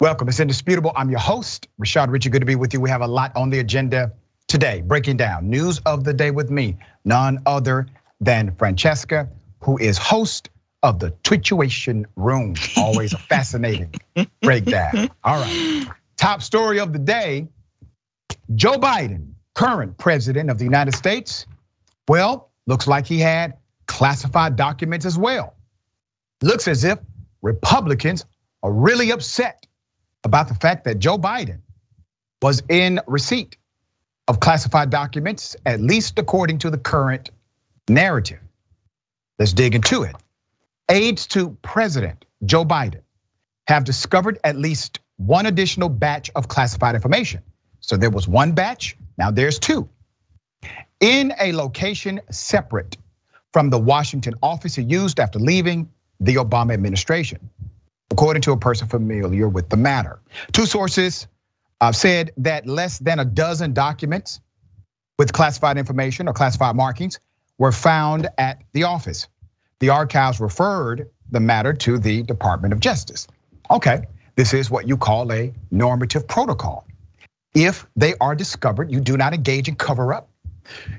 Welcome, it's indisputable. I'm your host, Rashad Richey. Good to be with you. We have a lot on the agenda today, breaking down news of the day with me, none other than Francesca, who is host of the Bitchuation Room. Always a fascinating breakdown. All right, top story of the day Joe Biden, current president of the United States, well, looks like he had classified documents as well. Looks as if Republicans are really upset about the fact that Joe Biden was in receipt of classified documents, at least according to the current narrative. Let's dig into it. Aides to President Joe Biden have discovered at least one additional batch of classified information. So there was one batch, now there's two. In a location separate from the Washington office he used after leaving the Obama administration according to a person familiar with the matter. Two sources uh, said that less than a dozen documents with classified information or classified markings were found at the office. The archives referred the matter to the Department of Justice. Okay, this is what you call a normative protocol. If they are discovered, you do not engage in cover up.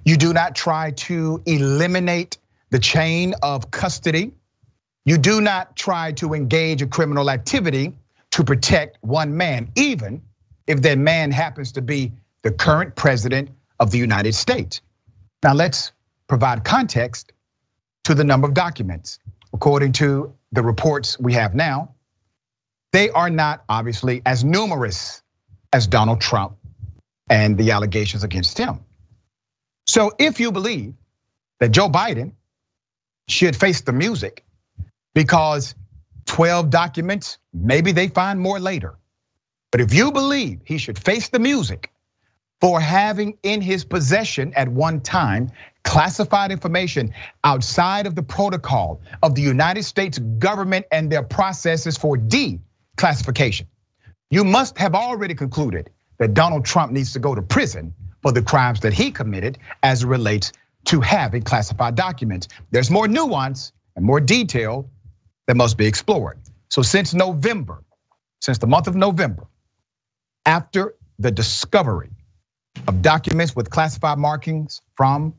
You do not try to eliminate the chain of custody you do not try to engage in criminal activity to protect one man, even if that man happens to be the current president of the United States. Now let's provide context to the number of documents. According to the reports we have now, they are not obviously as numerous as Donald Trump and the allegations against him. So if you believe that Joe Biden should face the music because 12 documents, maybe they find more later. But if you believe he should face the music for having in his possession at one time classified information outside of the protocol of the United States government and their processes for declassification, you must have already concluded that Donald Trump needs to go to prison for the crimes that he committed as it relates to having classified documents. There's more nuance and more detail that must be explored. So since November, since the month of November, after the discovery of documents with classified markings from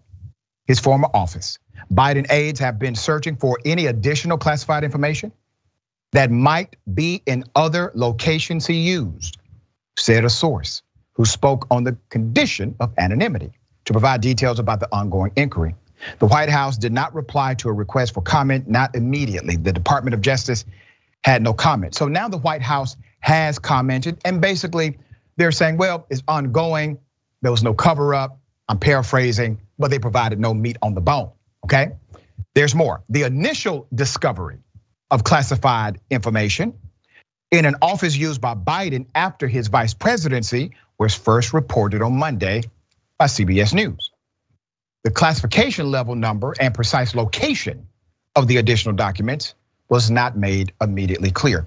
his former office, Biden aides have been searching for any additional classified information that might be in other locations he used, said a source who spoke on the condition of anonymity to provide details about the ongoing inquiry. The White House did not reply to a request for comment, not immediately. The Department of Justice had no comment. So now the White House has commented, and basically they're saying, well, it's ongoing. There was no cover up. I'm paraphrasing, but they provided no meat on the bone. Okay. There's more. The initial discovery of classified information in an office used by Biden after his vice presidency was first reported on Monday by CBS News the classification level number and precise location of the additional documents was not made immediately clear.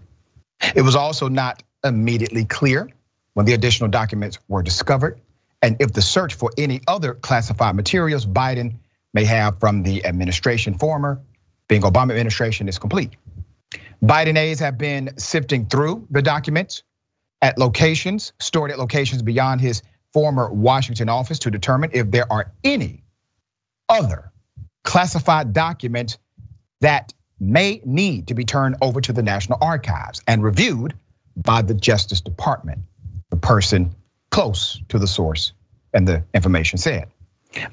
It was also not immediately clear when the additional documents were discovered and if the search for any other classified materials Biden may have from the administration former, being Obama administration is complete. Biden aides have been sifting through the documents at locations, stored at locations beyond his former Washington office to determine if there are any other classified documents that may need to be turned over to the National Archives and reviewed by the Justice Department, the person close to the source and the information said.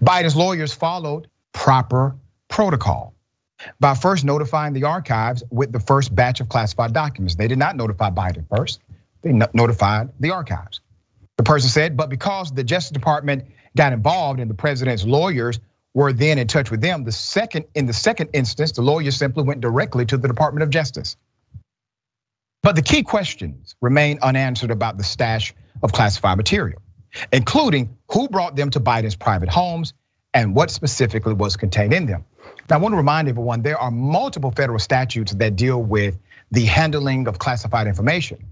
Biden's lawyers followed proper protocol by first notifying the archives with the first batch of classified documents. They did not notify Biden first, they notified the archives. The person said, but because the Justice Department got involved and the president's lawyers were then in touch with them. The second, in the second instance, the lawyer simply went directly to the Department of Justice. But the key questions remain unanswered about the stash of classified material, including who brought them to Biden's private homes and what specifically was contained in them. Now, I want to remind everyone there are multiple federal statutes that deal with the handling of classified information.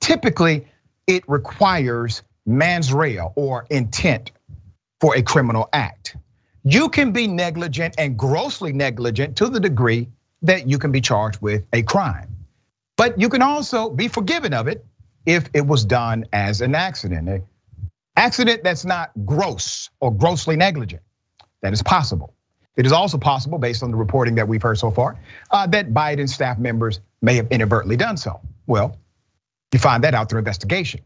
Typically, it requires mens rea or intent for a criminal act you can be negligent and grossly negligent to the degree that you can be charged with a crime. But you can also be forgiven of it if it was done as an accident. An accident that's not gross or grossly negligent. That is possible. It is also possible, based on the reporting that we've heard so far, uh, that Biden staff members may have inadvertently done so. Well, you find that out through investigation.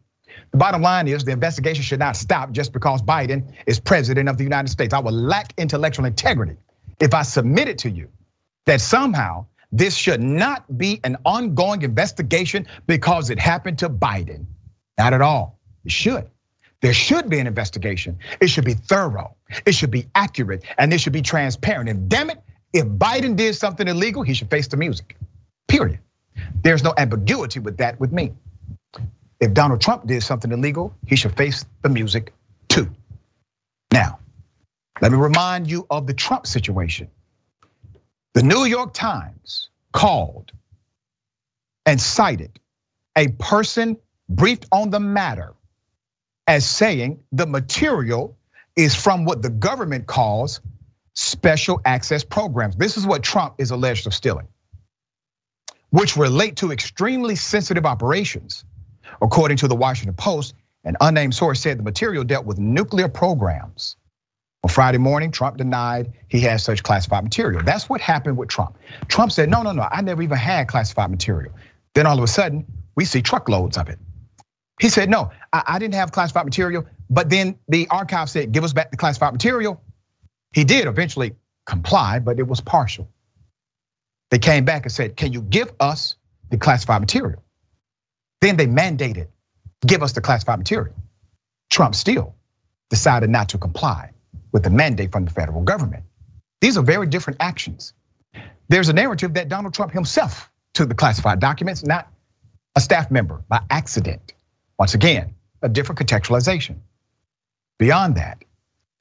The bottom line is the investigation should not stop just because Biden is president of the United States. I would lack intellectual integrity if I submitted to you that somehow this should not be an ongoing investigation because it happened to Biden. Not at all. It should. There should be an investigation. It should be thorough. It should be accurate and it should be transparent. And damn it, if Biden did something illegal, he should face the music. Period. There's no ambiguity with that with me. If Donald Trump did something illegal, he should face the music too. Now, let me remind you of the Trump situation. The New York Times called and cited a person briefed on the matter as saying the material is from what the government calls special access programs. This is what Trump is alleged of stealing, which relate to extremely sensitive operations. According to the Washington Post, an unnamed source said the material dealt with nuclear programs. On Friday morning, Trump denied he had such classified material. That's what happened with Trump. Trump said, no, no, no, I never even had classified material. Then all of a sudden, we see truckloads of it. He said, no, I didn't have classified material, but then the archive said, give us back the classified material. He did eventually comply, but it was partial. They came back and said, can you give us the classified material? Then they mandated, give us the classified material. Trump still decided not to comply with the mandate from the federal government. These are very different actions. There's a narrative that Donald Trump himself took the classified documents, not a staff member by accident. Once again, a different contextualization. Beyond that,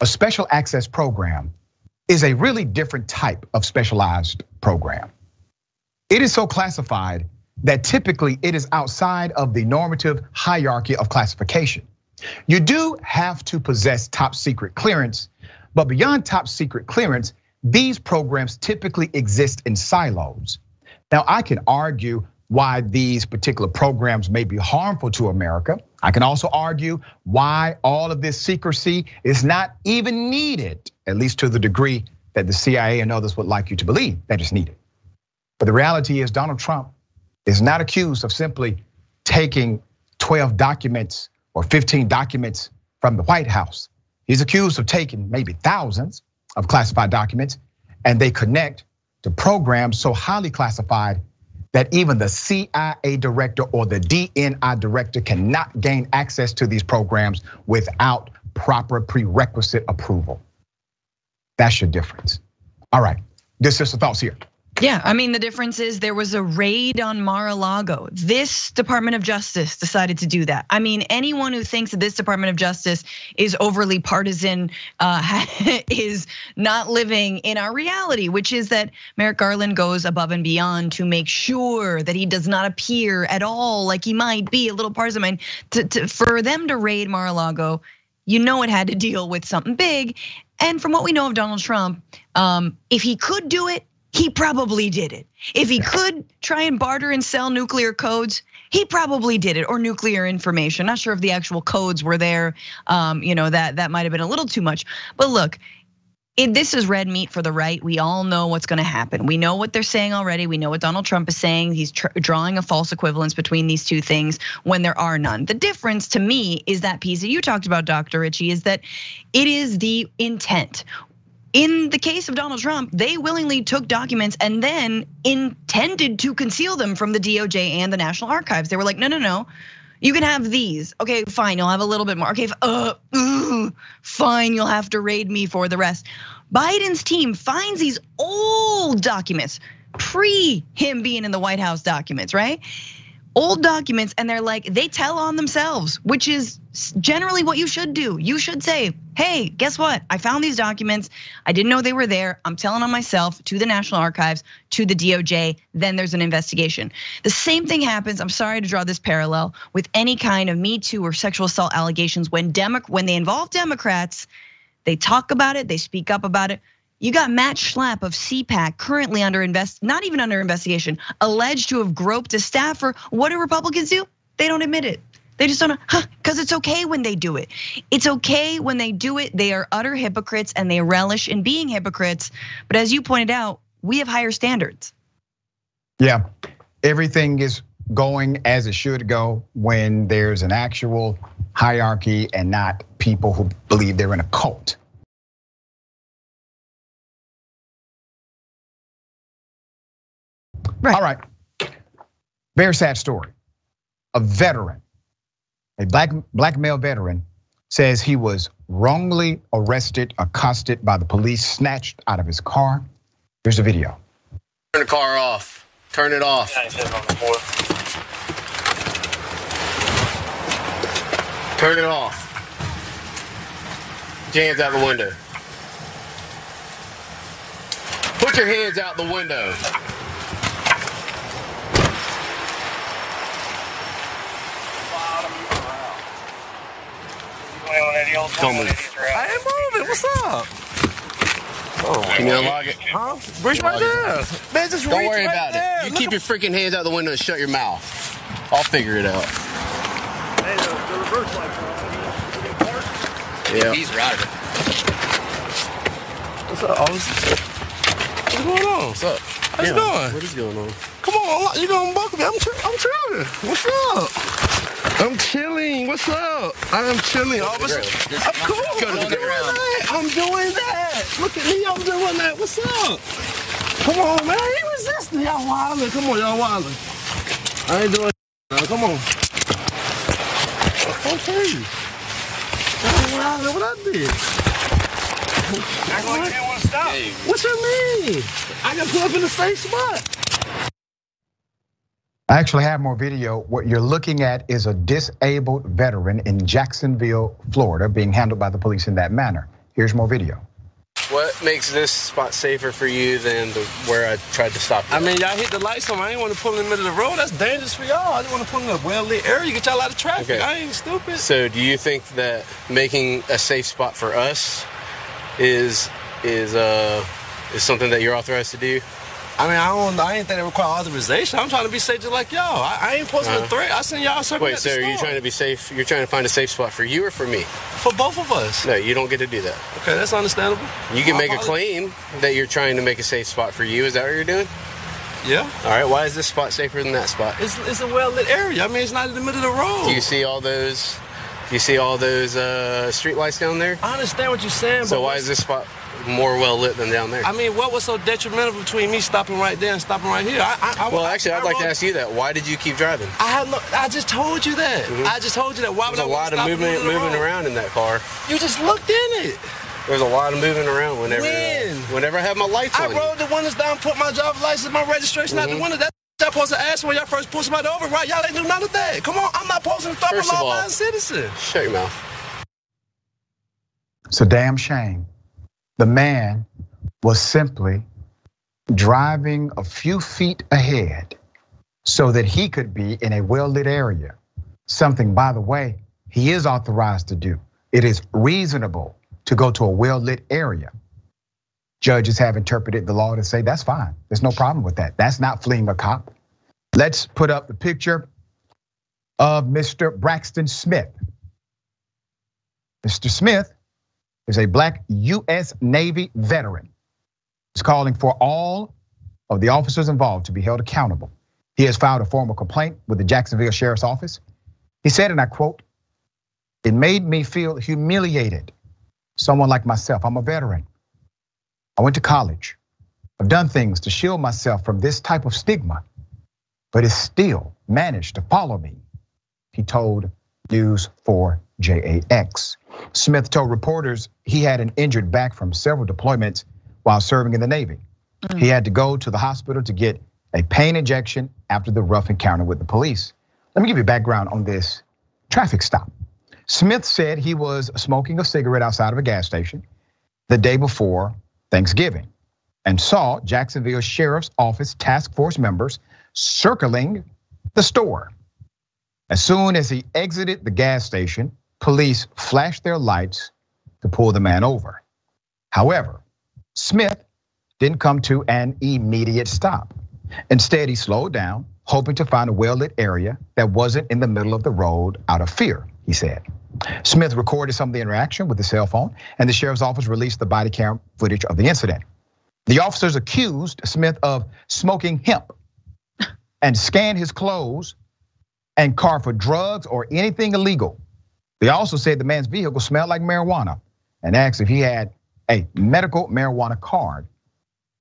a special access program is a really different type of specialized program. It is so classified that typically it is outside of the normative hierarchy of classification. You do have to possess top secret clearance but beyond top secret clearance, these programs typically exist in silos. Now, I can argue why these particular programs may be harmful to America. I can also argue why all of this secrecy is not even needed, at least to the degree that the CIA and others would like you to believe that it's needed. But the reality is, Donald Trump is not accused of simply taking 12 documents or 15 documents from the White House He's accused of taking maybe thousands of classified documents and they connect to programs so highly classified that even the CIA director or the DNI director cannot gain access to these programs without proper prerequisite approval. That's your difference. All right, this is the thoughts here. Yeah, I mean, the difference is there was a raid on Mar-a-Lago. This Department of Justice decided to do that. I mean, anyone who thinks that this Department of Justice is overly partisan uh, is not living in our reality, which is that Merrick Garland goes above and beyond to make sure that he does not appear at all like he might be a little partisan. I mean, to, to, for them to raid Mar-a-Lago, you know it had to deal with something big. And from what we know of Donald Trump, um, if he could do it, he probably did it. If he could try and barter and sell nuclear codes, he probably did it or nuclear information. Not sure if the actual codes were there. Um, you know that that might have been a little too much. But look, it, this is red meat for the right. We all know what's going to happen. We know what they're saying already. We know what Donald Trump is saying. He's drawing a false equivalence between these two things when there are none. The difference to me is that piece that you talked about, Dr. Richey, is that it is the intent in the case of Donald Trump, they willingly took documents and then intended to conceal them from the DOJ and the National Archives. They were like, no, no, no. You can have these. Okay, fine. You'll have a little bit more. Okay, uh, uh, fine. You'll have to raid me for the rest. Biden's team finds these old documents, pre him being in the White House documents, right? Old documents and they're like they tell on themselves which is generally what you should do. You should say hey guess what? I found these documents. I didn't know they were there. I'm telling on myself to the national archives to the doj then there's an investigation. The same thing happens i'm sorry to draw this parallel with any kind of me too or sexual assault allegations. When Demo- when they involve democrats they talk about it they speak up about it you got Matt Schlapp of CPAC currently under invest, not even under investigation, alleged to have groped a staffer. What do Republicans do? They don't admit it. They just don't know, huh, because it's okay when they do it. It's okay when they do it. They are utter hypocrites and they relish in being hypocrites. But as you pointed out, we have higher standards. Yeah, everything is going as it should go when there's an actual hierarchy and not people who believe they're in a cult. Right. All right. Very sad story. A veteran, a black black male veteran, says he was wrongly arrested, accosted by the police, snatched out of his car. Here's the video. Turn the car off. Turn it off. Turn it off. Jams out the window. Put your hands out the window. Come on. I ain't moving. What's up? Oh, Can you unlock it? Huh? Reach right there. Man, just Don't worry right about there. it. You Look keep your freaking hands out the window and shut your mouth. I'll figure it out. Hey, the, the reverse lights are on. Yeah. He's riding. What's up, Oz? What's going on? What's up? How's yeah, it going? What is going on? Come on, you gonna buckle me? I'm, I'm chilling. What's up? I'm chilling. What's up? I'm chilling. Officer. I'm cool. I'm doing that. I'm doing that. Look at me. I'm doing that. What's up? Come on, man. He resisting. Y'all wildin'. Come on, y'all wildin'. I ain't doing now. Come on. Okay. Y'all wildin'. What I did? Act like you didn't want to stop. What you mean? I got put up in the same spot. I actually have more video. What you're looking at is a disabled veteran in Jacksonville, Florida, being handled by the police in that manner. Here's more video. What makes this spot safer for you than the, where I tried to stop you? I mean, y'all hit the lights on. I didn't want to pull in the middle of the road. That's dangerous for y'all. I just want to pull in a well-lit area. Get y'all out of traffic. Okay. I ain't stupid. So, do you think that making a safe spot for us is is uh is something that you're authorized to do? I mean, I don't. I ain't think they require authorization. I'm trying to be safe, just like y'all. I, I ain't posting uh-huh. a threat. I send y'all something. Wait, so are you trying to be safe? You're trying to find a safe spot for you or for me? For both of us. No, you don't get to do that. Okay, that's understandable. You can make a claim that you're trying to make a safe spot for you. Is that what you're doing? Yeah. All right. Why is this spot safer than that spot? It's it's a well lit area. I mean, it's not in the middle of the road. Do you see all those? Do you see all those uh, street lights down there? I understand what you're saying. So why is this spot more well lit than down there. I mean, what was so detrimental between me stopping right there and stopping right here? I, I, well, actually, I'd like to ask you that. Why did you keep driving? I have no. I just told you that. Mm-hmm. I just told you that. Why There's would a lot of movement moving around in that car. You just looked in it. There's a lot of moving around whenever. When? Whenever I have my lights I on. I rolled the windows down, put my driver's license, my registration mm-hmm. out the mm-hmm. window. That y'all supposed to ask when y'all first pull somebody over, right? Y'all ain't do none of that. Come on, I'm not supposed to stop a law-abiding citizen. Shut your mouth. It's a damn shame. The man was simply driving a few feet ahead so that he could be in a well lit area. Something, by the way, he is authorized to do. It is reasonable to go to a well lit area. Judges have interpreted the law to say that's fine. There's no problem with that. That's not fleeing a cop. Let's put up the picture of Mr. Braxton Smith. Mr. Smith is a black US Navy veteran He's calling for all of the officers involved to be held accountable. He has filed a formal complaint with the Jacksonville Sheriff's Office. He said, and I quote, it made me feel humiliated. Someone like myself, I'm a veteran. I went to college. I've done things to shield myself from this type of stigma, but it still managed to follow me, he told News 4 JAX. Smith told reporters he had an injured back from several deployments while serving in the Navy. Mm. He had to go to the hospital to get a pain injection after the rough encounter with the police. Let me give you background on this traffic stop. Smith said he was smoking a cigarette outside of a gas station the day before Thanksgiving and saw Jacksonville Sheriff's Office task force members circling the store. As soon as he exited the gas station, police flashed their lights to pull the man over. However, Smith didn't come to an immediate stop. Instead, he slowed down, hoping to find a well-lit area that wasn't in the middle of the road out of fear, he said. Smith recorded some of the interaction with the cell phone, and the sheriff's office released the body cam footage of the incident. The officers accused Smith of smoking hemp and scanned his clothes and car for drugs or anything illegal. They also said the man's vehicle smelled like marijuana and asked if he had a medical marijuana card.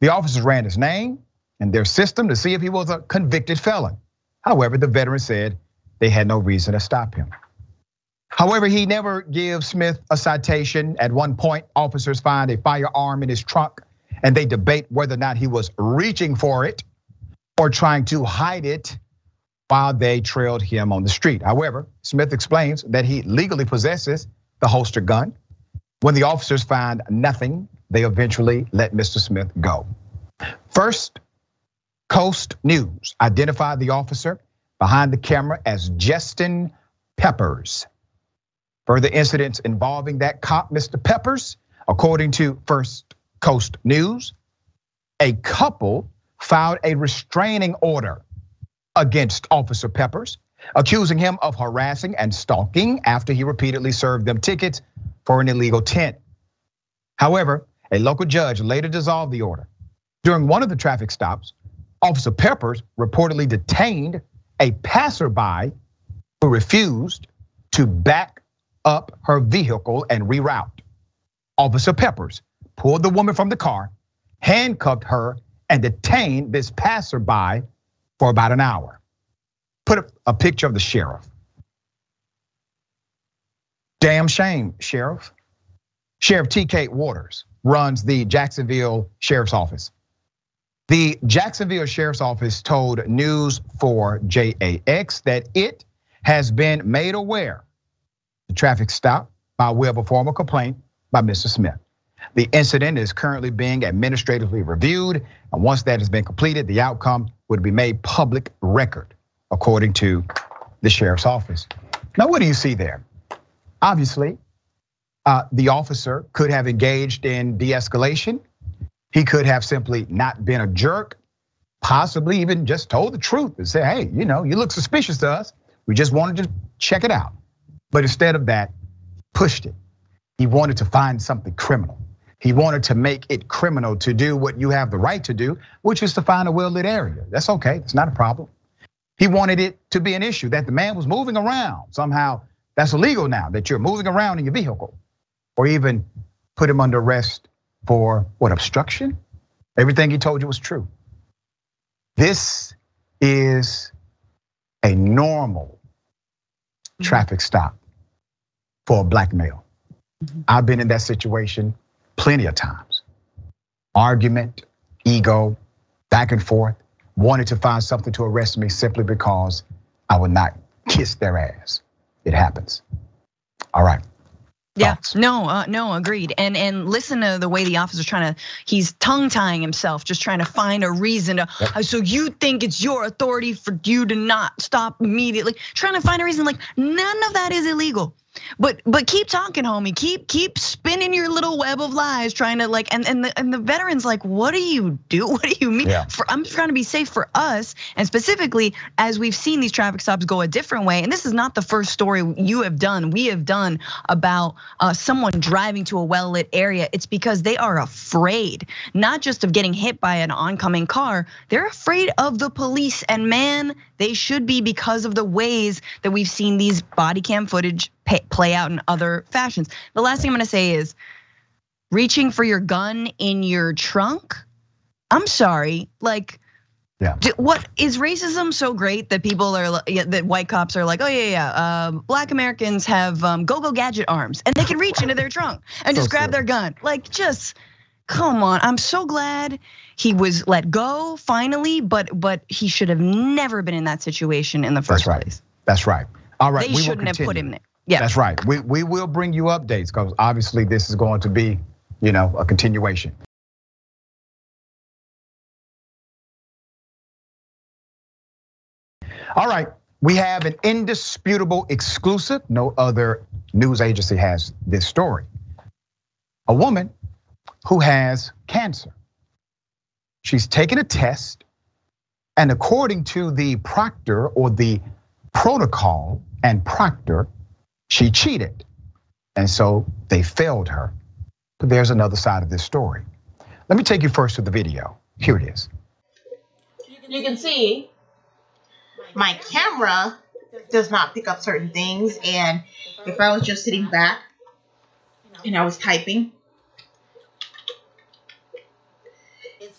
The officers ran his name and their system to see if he was a convicted felon. However, the veteran said they had no reason to stop him. However, he never gave Smith a citation. At one point, officers find a firearm in his trunk and they debate whether or not he was reaching for it or trying to hide it while they trailed him on the street. However, Smith explains that he legally possesses the holster gun. When the officers find nothing, they eventually let Mr. Smith go. First, Coast News identified the officer behind the camera as Justin Peppers. Further incidents involving that cop, Mr. Peppers, according to First Coast News, a couple filed a restraining order against Officer Peppers, accusing him of harassing and stalking after he repeatedly served them tickets for an illegal tent. However, a local judge later dissolved the order. During one of the traffic stops, Officer Peppers reportedly detained a passerby who refused to back up her vehicle and reroute. Officer Peppers pulled the woman from the car, handcuffed her, and detained this passerby for about an hour. Put a picture of the sheriff. Damn shame, Sheriff. Sheriff T.K. Waters runs the Jacksonville Sheriff's Office. The Jacksonville Sheriff's Office told News 4 JAX that it has been made aware the traffic stop by way of a formal complaint by Mr. Smith. The incident is currently being administratively reviewed, and once that has been completed, the outcome would be made public record, according to the sheriff's office. Now, what do you see there? Obviously, uh, the officer could have engaged in de escalation. He could have simply not been a jerk, possibly even just told the truth and say, hey, you know, you look suspicious to us. We just wanted to check it out. But instead of that, pushed it. He wanted to find something criminal. He wanted to make it criminal to do what you have the right to do, which is to find a well lit area. That's okay, it's not a problem. He wanted it to be an issue that the man was moving around. Somehow that's illegal now that you're moving around in your vehicle, or even put him under arrest for what obstruction? Everything he told you was true. This is a normal traffic stop for a black male. Mm-hmm. I've been in that situation plenty of times. Argument, ego, back and forth, wanted to find something to arrest me simply because I would not kiss their ass. It happens. All right. Yeah, no, uh, no, agreed. And and listen to the way the officer's trying to, he's tongue tying himself, just trying to find a reason to. Yep. So you think it's your authority for you to not stop immediately? Trying to find a reason, like none of that is illegal. But but keep talking, homie. Keep keep spinning your little web of lies, trying to like and and the, and the veterans like, what do you do? What do you mean? Yeah. For, I'm trying to be safe for us, and specifically as we've seen these traffic stops go a different way. And this is not the first story you have done. We have done about uh, someone driving to a well lit area. It's because they are afraid, not just of getting hit by an oncoming car. They're afraid of the police. And man, they should be because of the ways that we've seen these body cam footage play out in other fashions. The last thing I'm gonna say is reaching for your gun in your trunk. I'm sorry, like. Yeah. What is racism so great that people are that white cops are like, oh yeah, yeah, um, black Americans have um, go-go gadget arms and they can reach into their trunk and so just grab silly. their gun. Like, just come on. I'm so glad he was let go finally, but but he should have never been in that situation in the first That's right. place. That's right. All right. They we shouldn't have put him there. Yeah. That's right. We we will bring you updates because obviously this is going to be, you know, a continuation. All right, we have an indisputable exclusive. No other news agency has this story. A woman who has cancer. She's taken a test And according to the proctor or the protocol and proctor, she cheated. And so they failed her. But there's another side of this story. Let me take you first to the video. Here it is. You can see my camera does not pick up certain things. And if I was just sitting back and I was typing,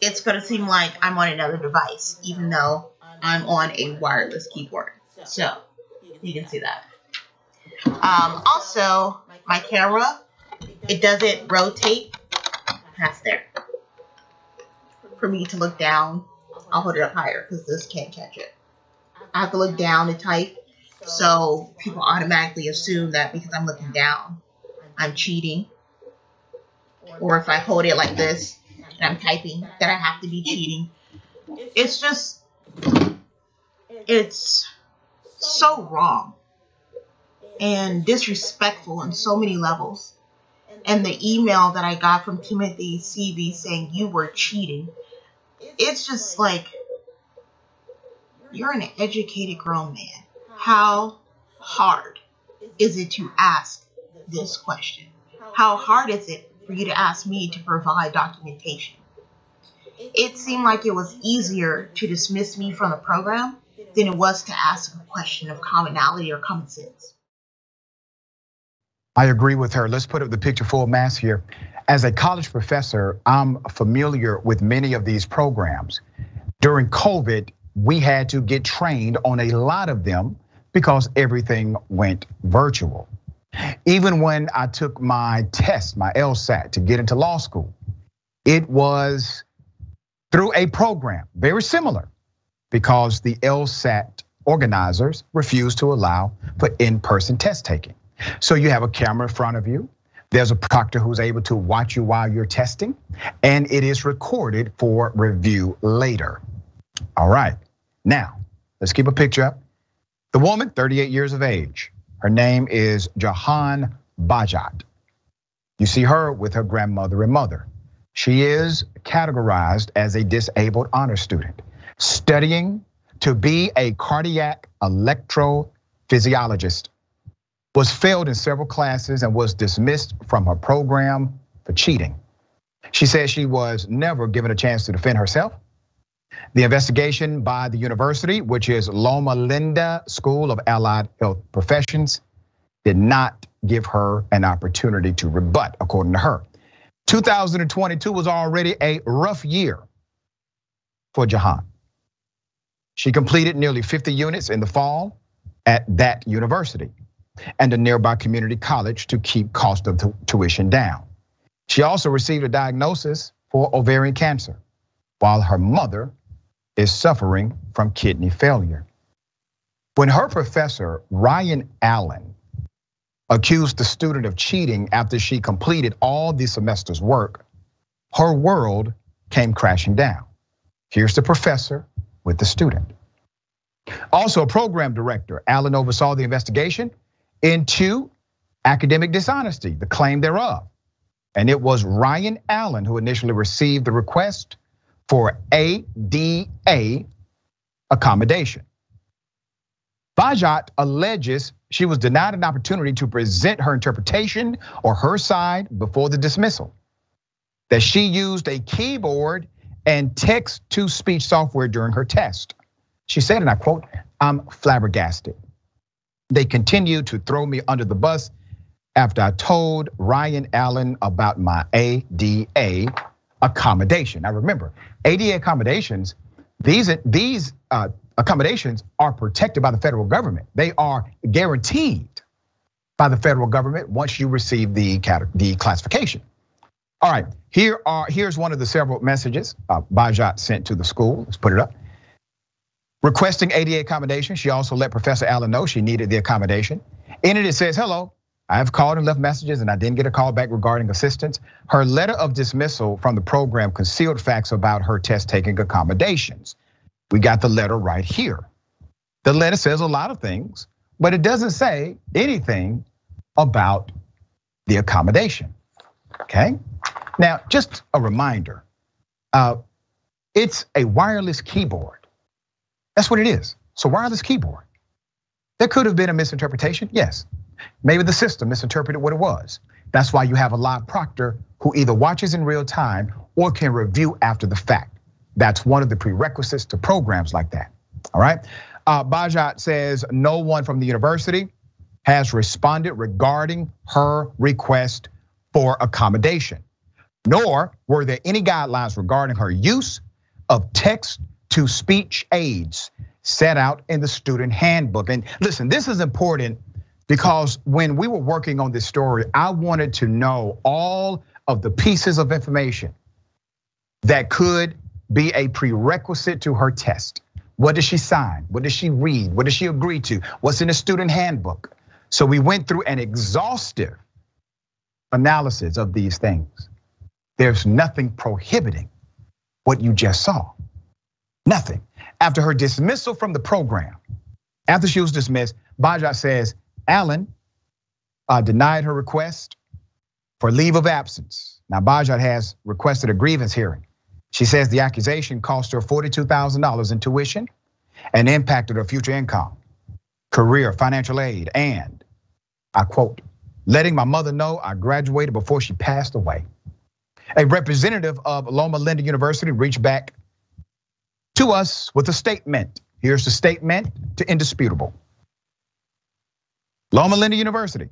it's going to seem like I'm on another device, even though I'm on a wireless keyboard. So you can see that. Um, also, my camera, it doesn't rotate past there. For me to look down, I'll hold it up higher because this can't catch it. I have to look down to type, so people automatically assume that because I'm looking down, I'm cheating. Or if I hold it like this I'm typing, that I have to be cheating. It's just, it's so wrong and disrespectful on so many levels. And the email that I got from Timothy CV saying you were cheating, it's just like, you're an educated grown man. How hard is it to ask this question? How hard is it for you to ask me to provide documentation? It seemed like it was easier to dismiss me from the program than it was to ask a question of commonality or common sense. I agree with her. Let's put up the picture full mass here. As a college professor, I'm familiar with many of these programs. During COVID, we had to get trained on a lot of them because everything went virtual. Even when I took my test, my LSAT to get into law school, it was through a program very similar because the LSAT organizers refused to allow for in person test taking. So you have a camera in front of you. There's a proctor who's able to watch you while you're testing, and it is recorded for review later. All right, now let's keep a picture up. The woman, 38 years of age, her name is Jahan Bajat. You see her with her grandmother and mother. She is categorized as a disabled honor student, studying to be a cardiac electrophysiologist was failed in several classes and was dismissed from her program for cheating. She says she was never given a chance to defend herself. The investigation by the university, which is Loma Linda School of Allied Health Professions, did not give her an opportunity to rebut, according to her. 2022 was already a rough year for Jahan. She completed nearly 50 units in the fall at that university and a nearby community college to keep cost of tuition down. She also received a diagnosis for ovarian cancer, while her mother is suffering from kidney failure. When her professor, Ryan Allen, accused the student of cheating after she completed all the semester's work, her world came crashing down. Here's the professor with the student. Also, a program director, Allen oversaw the investigation into academic dishonesty, the claim thereof. And it was Ryan Allen who initially received the request for ADA accommodation. Bajat alleges she was denied an opportunity to present her interpretation or her side before the dismissal. That she used a keyboard and text to speech software during her test. She said, and I quote, I'm flabbergasted. They continue to throw me under the bus after I told Ryan Allen about my ADA accommodation. Now remember, ADA accommodations, these, these uh, accommodations are protected by the federal government. They are guaranteed by the federal government once you receive the, the classification. All right, here are here's one of the several messages uh, Bajat sent to the school. Let's put it up. Requesting ADA accommodation, she also let Professor Allen know she needed the accommodation. In it, it says, hello, I have called and left messages and I didn't get a call back regarding assistance. Her letter of dismissal from the program concealed facts about her test taking accommodations. We got the letter right here. The letter says a lot of things, but it doesn't say anything about the accommodation. Okay? Now, just a reminder, uh, it's a wireless keyboard. That's what it is. So wireless keyboard. There could have been a misinterpretation, yes. Maybe the system misinterpreted what it was. That's why you have a live proctor who either watches in real time or can review after the fact. That's one of the prerequisites to programs like that. All right. Uh, Bajat says no one from the university has responded regarding her request for accommodation, nor were there any guidelines regarding her use of text to speech aids set out in the student handbook. And listen, this is important because when we were working on this story, I wanted to know all of the pieces of information that could be a prerequisite to her test. What does she sign? What does she read? What does she agree to? What's in the student handbook? So we went through an exhaustive analysis of these things. There's nothing prohibiting what you just saw. Nothing. After her dismissal from the program, after she was dismissed, Bajaj says Allen uh, denied her request for leave of absence. Now, Bajaj has requested a grievance hearing. She says the accusation cost her $42,000 in tuition and impacted her future income, career, financial aid, and I quote, letting my mother know I graduated before she passed away. A representative of Loma Linda University reached back to us with a statement. Here's the statement to indisputable. Loma Linda University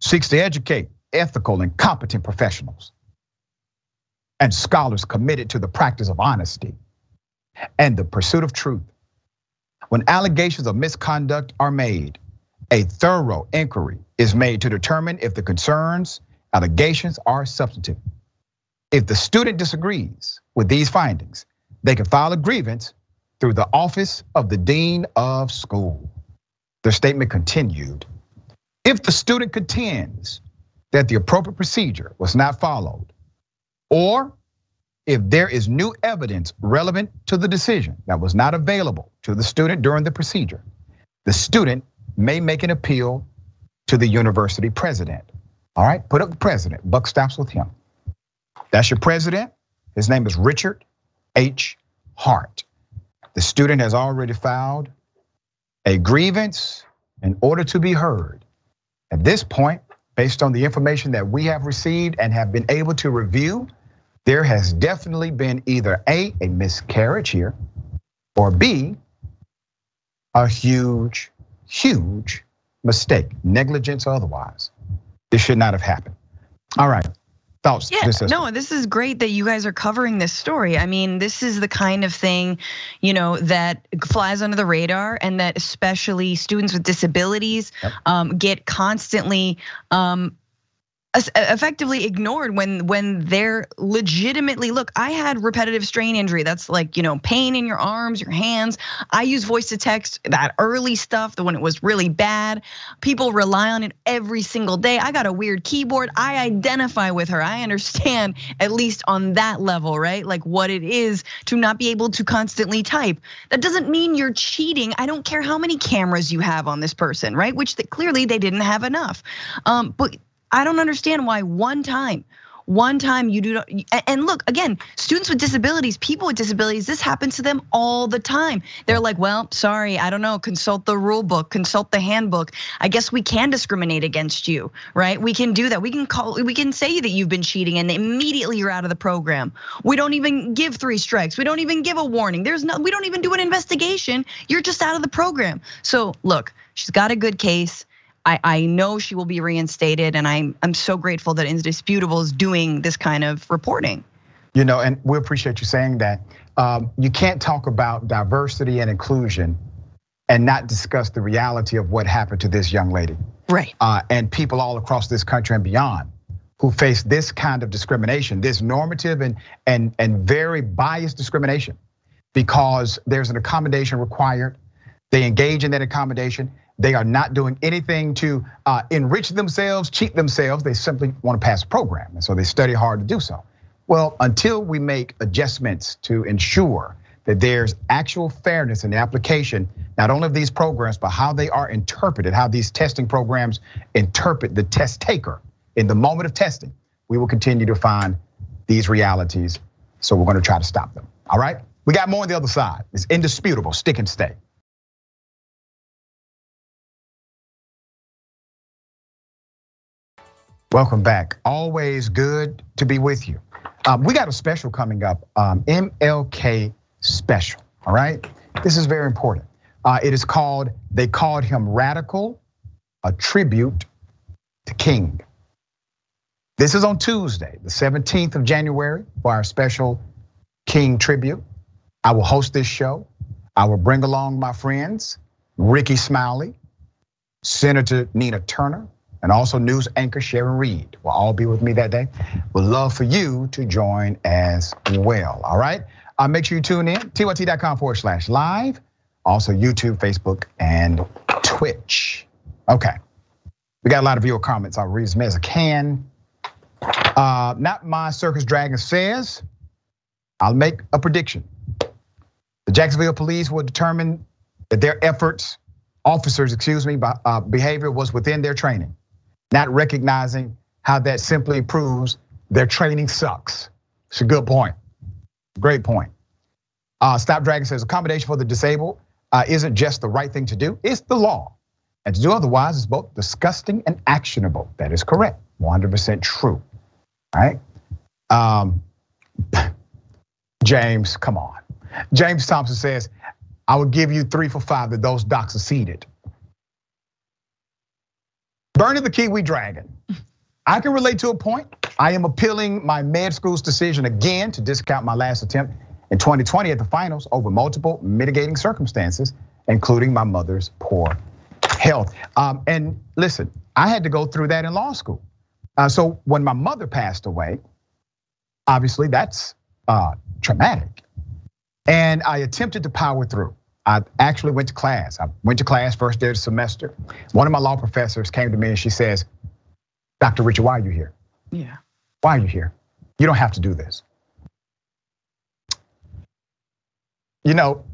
seeks to educate ethical and competent professionals and scholars committed to the practice of honesty and the pursuit of truth. When allegations of misconduct are made, a thorough inquiry is made to determine if the concerns, allegations are substantive. If the student disagrees with these findings, they can file a grievance through the office of the dean of school. Their statement continued. If the student contends that the appropriate procedure was not followed, or if there is new evidence relevant to the decision that was not available to the student during the procedure, the student may make an appeal to the university president. All right, put up the president, buck stops with him. That's your president. His name is Richard H. Hart. The student has already filed a grievance in order to be heard. At this point, based on the information that we have received and have been able to review, there has definitely been either A, a miscarriage here, or B, a huge, huge mistake, negligence otherwise. This should not have happened. All right. Thoughts? Yeah, no, this is great that you guys are covering this story. I mean, this is the kind of thing, you know, that flies under the radar, and that especially students with disabilities yep. um, get constantly um, effectively ignored when when they're legitimately look i had repetitive strain injury. That's like you know pain in your arms your hands. I use voice to text that early stuff the when it was really bad. People rely on it every single day. I got a weird keyboard. I identify with her. I understand at least on that level right? Like what it is to not be able to constantly type. That doesn't mean you're cheating. I don't care how many cameras you have on this person right? Which clearly they didn't have enough. Um, but I don't understand why one time, one time you do and look, again, students with disabilities, people with disabilities, this happens to them all the time. They're like, well, sorry, I don't know, consult the rule book, consult the handbook. I guess we can discriminate against you, right? We can do that. We can call, we can say that you've been cheating and immediately you're out of the program. We don't even give three strikes. We don't even give a warning. There's no, we don't even do an investigation. You're just out of the program. So look, she's got a good case. I, I know she will be reinstated, and I'm I'm so grateful that Indisputable is doing this kind of reporting. You know, and we appreciate you saying that. Um, you can't talk about diversity and inclusion and not discuss the reality of what happened to this young lady. Right. Uh, and people all across this country and beyond who face this kind of discrimination, this normative and and and very biased discrimination, because there's an accommodation required. They engage in that accommodation they are not doing anything to uh, enrich themselves, cheat themselves. They simply want to pass a program. And so they study hard to do so. Well, until we make adjustments to ensure that there's actual fairness in the application, not only of these programs, but how they are interpreted, how these testing programs interpret the test taker in the moment of testing, we will continue to find these realities. So we're going to try to stop them. All right? We got more on the other side. It's indisputable. Stick and stay. Welcome back. Always good to be with you. Um, we got a special coming up, um, MLK special. All right, this is very important. Uh, it is called. They called him radical, a tribute to King. This is on Tuesday, the 17th of January, for our special King tribute. I will host this show. I will bring along my friends, Rickey Smiley, Senator Nina Turner, and also news anchor Sharon Reed will all be with me that day. Would love for you to join as well. All right. Uh, make sure you tune in, tyt.com forward slash live. Also YouTube, Facebook, and Twitch. Okay. We got a lot of viewer comments. I'll read as many as I can. Uh, not my circus dragon says, I'll make a prediction. The Jacksonville police will determine that their efforts, officers, excuse me, uh, behavior was within their training not recognizing how that simply proves their training sucks. It's a good point. Great point. Uh, Stop Dragon says accommodation for the disabled uh, isn't just the right thing to do, it's the law. And to do otherwise is both disgusting and actionable. That is correct, 100% true. All right. Um, James, come on. James Thompson says, I would give you three for five that those docs succeeded. Burning the Kiwi Dragon. I can relate to a point. I am appealing my med school's decision again to discount my last attempt in 2020 at the finals over multiple mitigating circumstances, including my mother's poor health. Um, and listen, I had to go through that in law school. Uh, so when my mother passed away, obviously that's uh, traumatic. And I attempted to power through. I actually went to class. I went to class first day of the semester. One of my law professors came to me and she says, Dr. Richard, why are you here? Yeah. Why are you here? You don't have to do this. You know,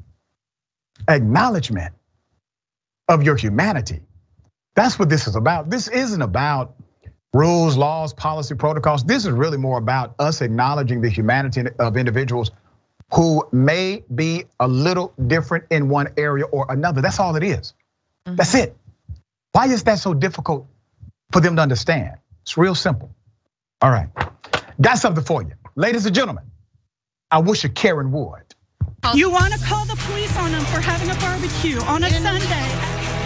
acknowledgement of your humanity. That's what this is about. This isn't about rules, laws, policy, protocols. This is really more about us acknowledging the humanity of individuals who may be a little different in one area or another. That's all it is. That's mm-hmm. it. Why is that so difficult for them to understand? It's real simple. All right, got something for you. Ladies and gentlemen, I wish a Karen would. You want to call the police on them for having a barbecue on a Sunday?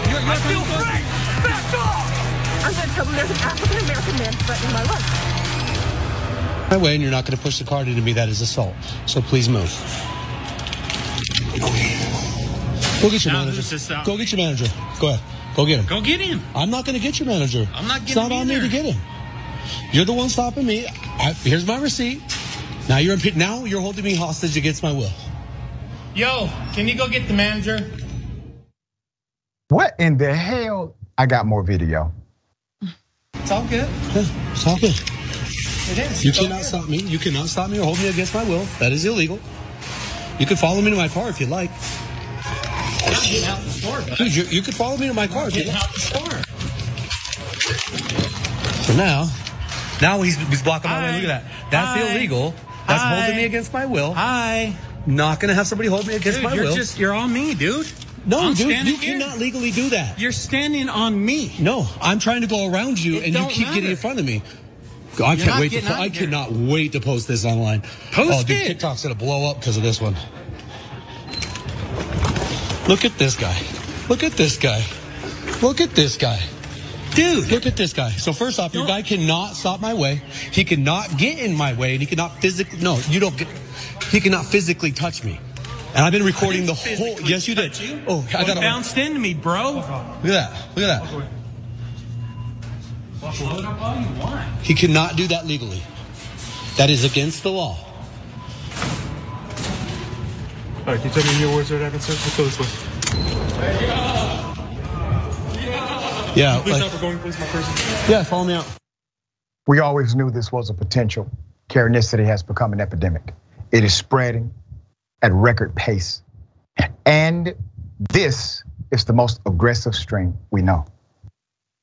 You're, you're I feel free. Back off! I'm going to tell them there's an African American man threatening my life my way, and you're not going to push the card into me. That is assault. So please move. Go get your now manager. Uh, go get your manager. Go ahead. Go get him. Go get him. I'm not going to get your manager. I'm not getting It's not on me to get him. You're the one stopping me. I, here's my receipt. Now you're now you're holding me hostage against my will. Yo, can you go get the manager? What in the hell? I got more video. It's all good. Yeah, it's all good. It is. You cannot stop me. You cannot stop me or hold me against my will. That is illegal. You can follow me to my car if you like. Dude, you, you could follow me to my car if you like. So now, now he's, he's blocking my way. Look at that. That's Hi. illegal. That's Hi. holding me against my will. Hi. Not gonna have somebody hold me against dude, my you're will. Just, you're on me, dude. No, I'm dude, you here. cannot legally do that. You're standing on me. No, I'm trying to go around you, it and you keep matter. getting in front of me. I can't wait to. I cannot wait to post this online. Post oh, dude, it. TikTok's gonna blow up because of this one. Look at this guy. Look at this guy. Look at this guy. Dude, look at this guy. So first off, your guy cannot stop my way. He cannot get in my way, and he cannot physically. No, you don't get. He cannot physically touch me. And I've been recording the whole. Yes, you did. You? Oh, I oh, got bounced into me, bro. Look at that. Look at that. Oh, He cannot do that legally. That is against the law. All right, can you tell me your words right after, sir? Let's go this way. Yeah. Please like, stop going, please, my person. Yeah, follow me out. We always knew this was a potential. Karenicity has become an epidemic. It is spreading at record pace. And this is the most aggressive strain we know.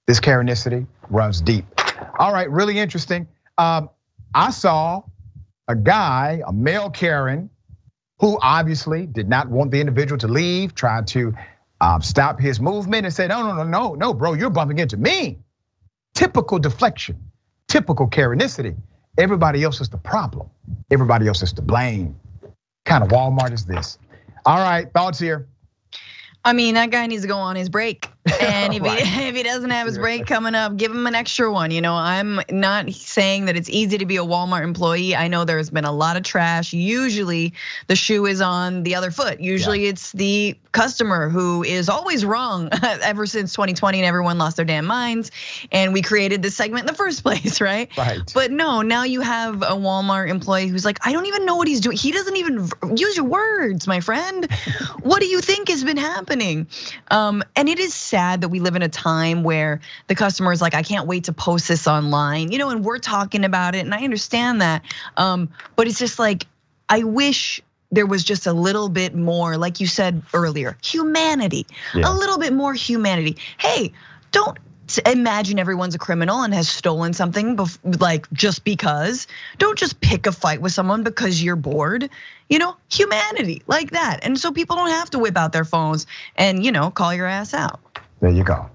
This Karenicity runs deep. All right, really interesting. Um, I saw a guy, a male Karen, who obviously did not want the individual to leave, tried to um, stop his movement and said, no, no, no, no, no, bro, you're bumping into me. Typical deflection, typical Karenicity. Everybody else is the problem. Everybody else is to blame. kind of Walmart is this? All right, thoughts here. I mean, that guy needs to go on his break. And if, right. he, if he doesn't have his break coming up, give him an extra one. You know, I'm not saying that it's easy to be a Walmart employee. I know there's been a lot of trash. Usually the shoe is on the other foot. Usually yeah. it's the customer who is always wrong ever since 2020 and everyone lost their damn minds. And we created this segment in the first place, right? Right. But no, now you have a Walmart employee who's like, I don't even know what he's doing. He doesn't even use your words, my friend. what do you think has been happening? Um, and it is sad that we live in a time where the customer is like, I can't wait to post this online, you know, and we're talking about it, and I understand that. Um, but it's just like, I wish there was just a little bit more, like you said earlier, humanity, yeah. a little bit more humanity. Hey, don't imagine everyone's a criminal and has stolen something like just because. Don't just pick a fight with someone because you're bored. You know, humanity like that. And so people don't have to whip out their phones and, you know, call your ass out. There you go.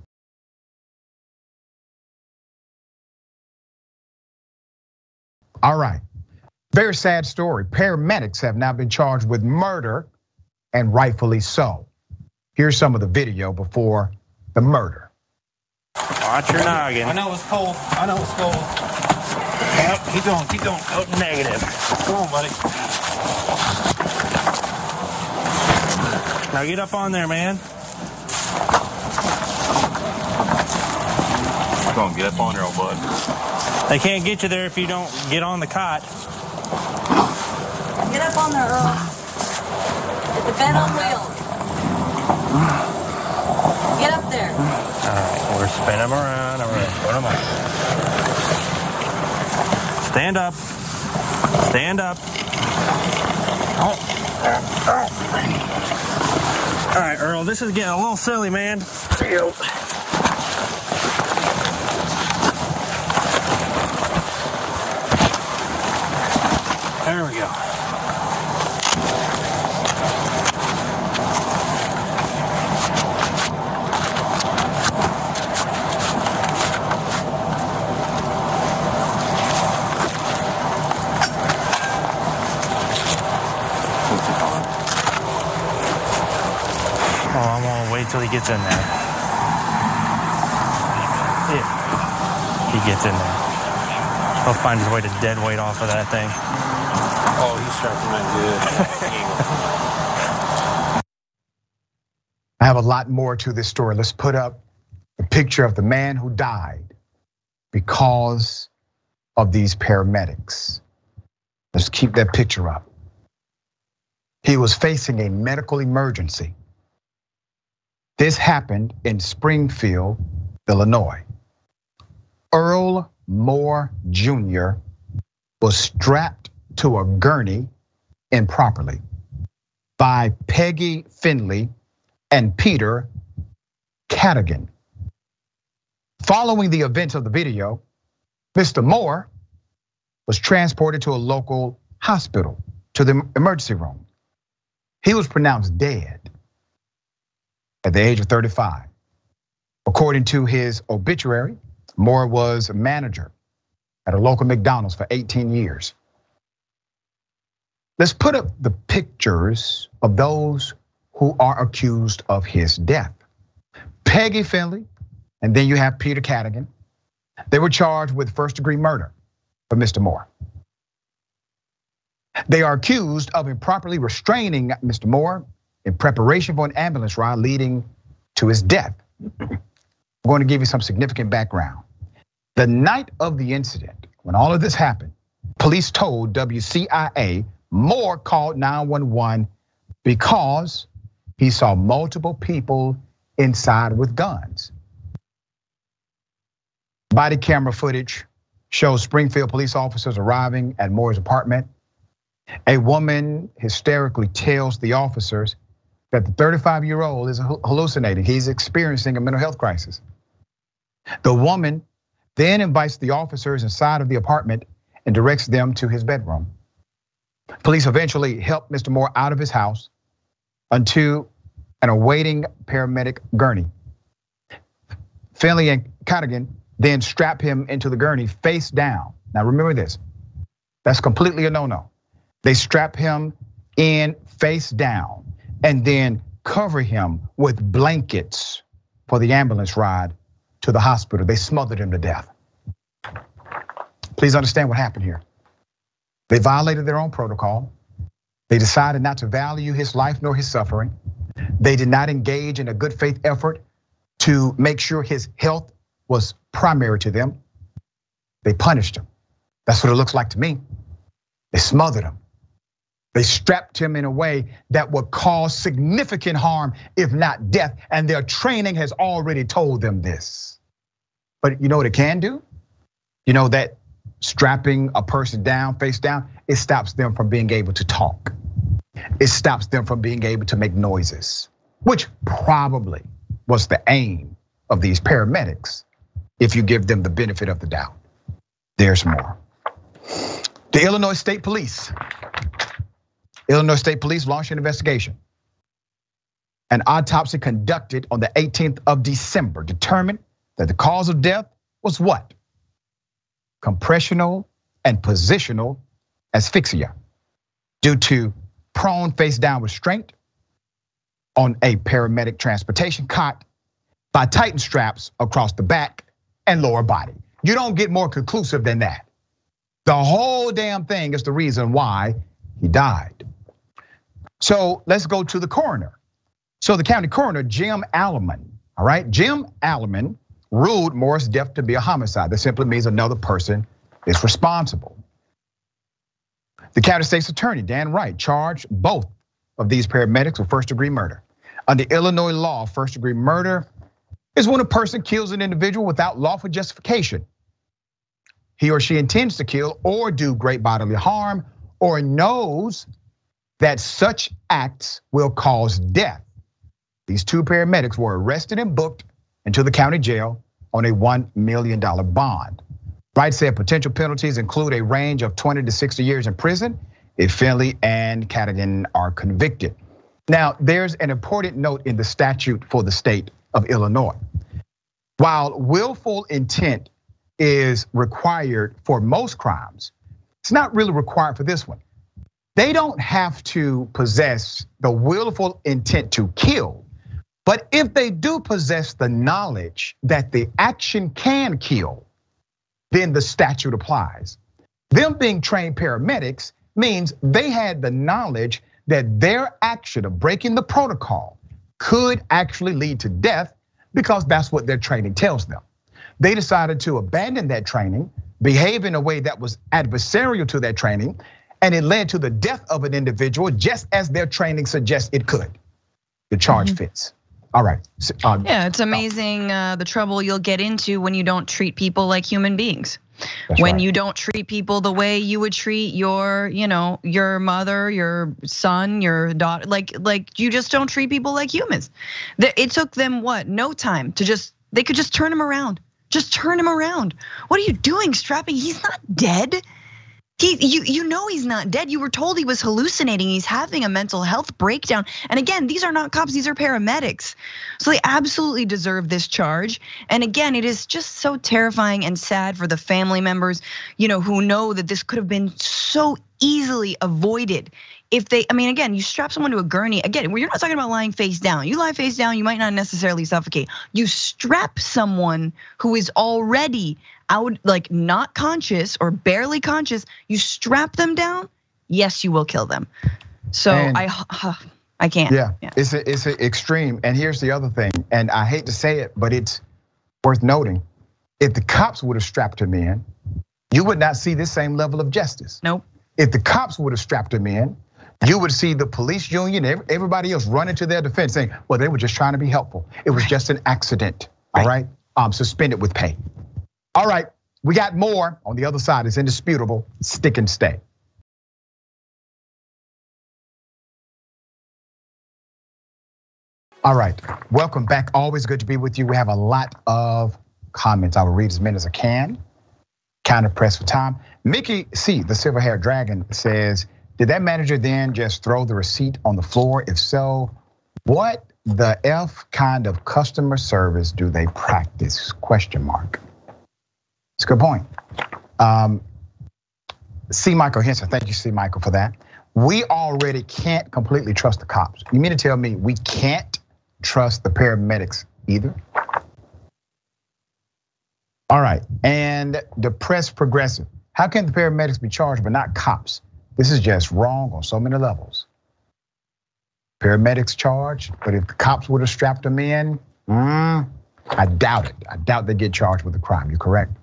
All right. Very sad story. Paramedics have now been charged with murder, and rightfully so. Here's some of the video before the murder. Watch your noggin. I know it's cold. I know it's cold. Yep, keep going, keep going. Oh, negative. Come on, buddy. Now get up on there, man. Come on, get up on there, old bud. They can't get you there if you don't get on the cot. Get up on there, uh, Earl. It's a bed on wheels. Get up there. All right, we're spinning them around. All right, put them up. Stand up. Stand up. Oh. All right, Earl, this is getting a little silly, man. Here There we go. Oh, I'm gonna wait till he gets in there. If he gets in there. He'll find his way to dead weight off of that thing. Oh, he's. I have a lot more to this story. Let's put up a picture of the man who died because of these paramedics. Let's keep that picture up. He was facing a medical emergency. This happened in Springfield, Illinois. Earl Moore Jr. was strapped to a gurney improperly by Peggy Finley and Peter Cadigan. Following the events of the video, Mr. Moore was transported to a local hospital to the emergency room. He was pronounced dead at the age of 35. According to his obituary, Moore was a manager at a local McDonald's for 18 years. Let's put up the pictures of those who are accused of his death. Peggy Finley, and then you have Peter Cadigan. They were charged with first degree murder for Mr. Moore. They are accused of improperly restraining Mr. Moore in preparation for an ambulance ride leading to his death. I'm going to give you some significant background. The night of the incident, when all of this happened, police told WCIA Moore called 911 because he saw multiple people inside with guns. Body camera footage shows Springfield police officers arriving at Moore's apartment. A woman hysterically tells the officers that the 35 year old is hallucinating. He's experiencing a mental health crisis. The woman then invites the officers inside of the apartment and directs them to his bedroom. Police eventually helped Mr. Moore out of his house until an awaiting paramedic gurney. Finley and Cadigan then strap him into the gurney face down. Now remember this, that's completely a no-no. They strap him in face down and then cover him with blankets for the ambulance ride to the hospital. They smothered him to death. Please understand what happened here. They violated their own protocol. They decided not to value his life nor his suffering. They did not engage in a good faith effort to make sure his health was primary to them. They punished him. That's what it looks like to me. They smothered him. They strapped him in a way that would cause significant harm, if not death. And their training has already told them this. But you know what it can do? You know that strapping a person down, face down, it stops them from being able to talk. It stops them from being able to make noises, which probably was the aim of these paramedics if you give them the benefit of the doubt. There's more. The Illinois State Police. Illinois State Police launched an investigation. An autopsy conducted on the 18th of December determined that the cause of death was what? Compressional and positional asphyxia due to prone face down restraint on a paramedic transportation cot by tighten straps across the back and lower body. You don't get more conclusive than that. The whole damn thing is the reason why he died. So let's go to the coroner. So the county coroner, Jim Allmon, all right, Jim Allmon ruled Moore's death to be a homicide. That simply means another person is responsible. The county state's attorney, Dan Wright, charged both of these paramedics with first degree murder. Under Illinois law, first degree murder is when a person kills an individual without lawful justification. He or she intends to kill or do great bodily harm or knows that such acts will cause death. These two paramedics were arrested and booked into the county jail on a $1 million bond. Wright said potential penalties include a range of 20 to 60 years in prison if Finley and Cadigan are convicted. Now, there's an important note in the statute for the state of Illinois. While willful intent is required for most crimes, it's not really required for this one. They don't have to possess the willful intent to kill, but if they do possess the knowledge that the action can kill, then the statute applies. Them being trained paramedics means they had the knowledge that their action of breaking the protocol could actually lead to death because that's what their training tells them. They decided to abandon that training, behave in a way that was adversarial to that training, and it led to the death of an individual just as their training suggests it could. The charge mm-hmm. fits. All right. Um, yeah, it's amazing uh, the trouble you'll get into when you don't treat people like human beings. That's when right. you don't treat people the way you would treat your, you know, your mother, your son, your daughter, like like you just don't treat people like humans. It took them what? No time to just they could just turn him around. Just turn him around. What are you doing, strapping? He's not dead. He, you, you know he's not dead. You were told he was hallucinating. He's having a mental health breakdown. And again, these are not cops; these are paramedics. So they absolutely deserve this charge. And again, it is just so terrifying and sad for the family members, you know, who know that this could have been so easily avoided if they, I mean, again, you strap someone to a gurney, again, you're not talking about lying face down. You lie face down, you might not necessarily suffocate. You strap someone who is already out, like not conscious or barely conscious, you strap them down, yes, you will kill them. So and I, I can't. Yeah, yeah. it's a, it's an extreme. And here's the other thing, and I hate to say it, but it's worth noting. If the cops would have strapped him in, you would not see this same level of justice. Nope. If the cops would have strapped him in, you would see the police union, everybody else running to their defense saying, well, they were just trying to be helpful. It was just an accident, all right? Um, suspended with pay. All right, we got more on the other side. It's indisputable. Stick and stay. All right, welcome back. Always good to be with you. We have a lot of comments. I will read as many as I can. Kind of pressed for time. Mickey C, the silver haired dragon, says, Did that manager then just throw the receipt on the floor? If so, what the F kind of customer service do they practice? Question mark. It's a good point. Um, C. Michael Henson, thank you, C. Michael, for that. We already can't completely trust the cops. You mean to tell me we can't trust the paramedics either? All right, and depressed progressive. How can the paramedics be charged but not cops? This is just wrong on so many levels. Paramedics charged, but if the cops would have strapped them in, mm, I doubt it. I doubt they get charged with a crime. You're correct.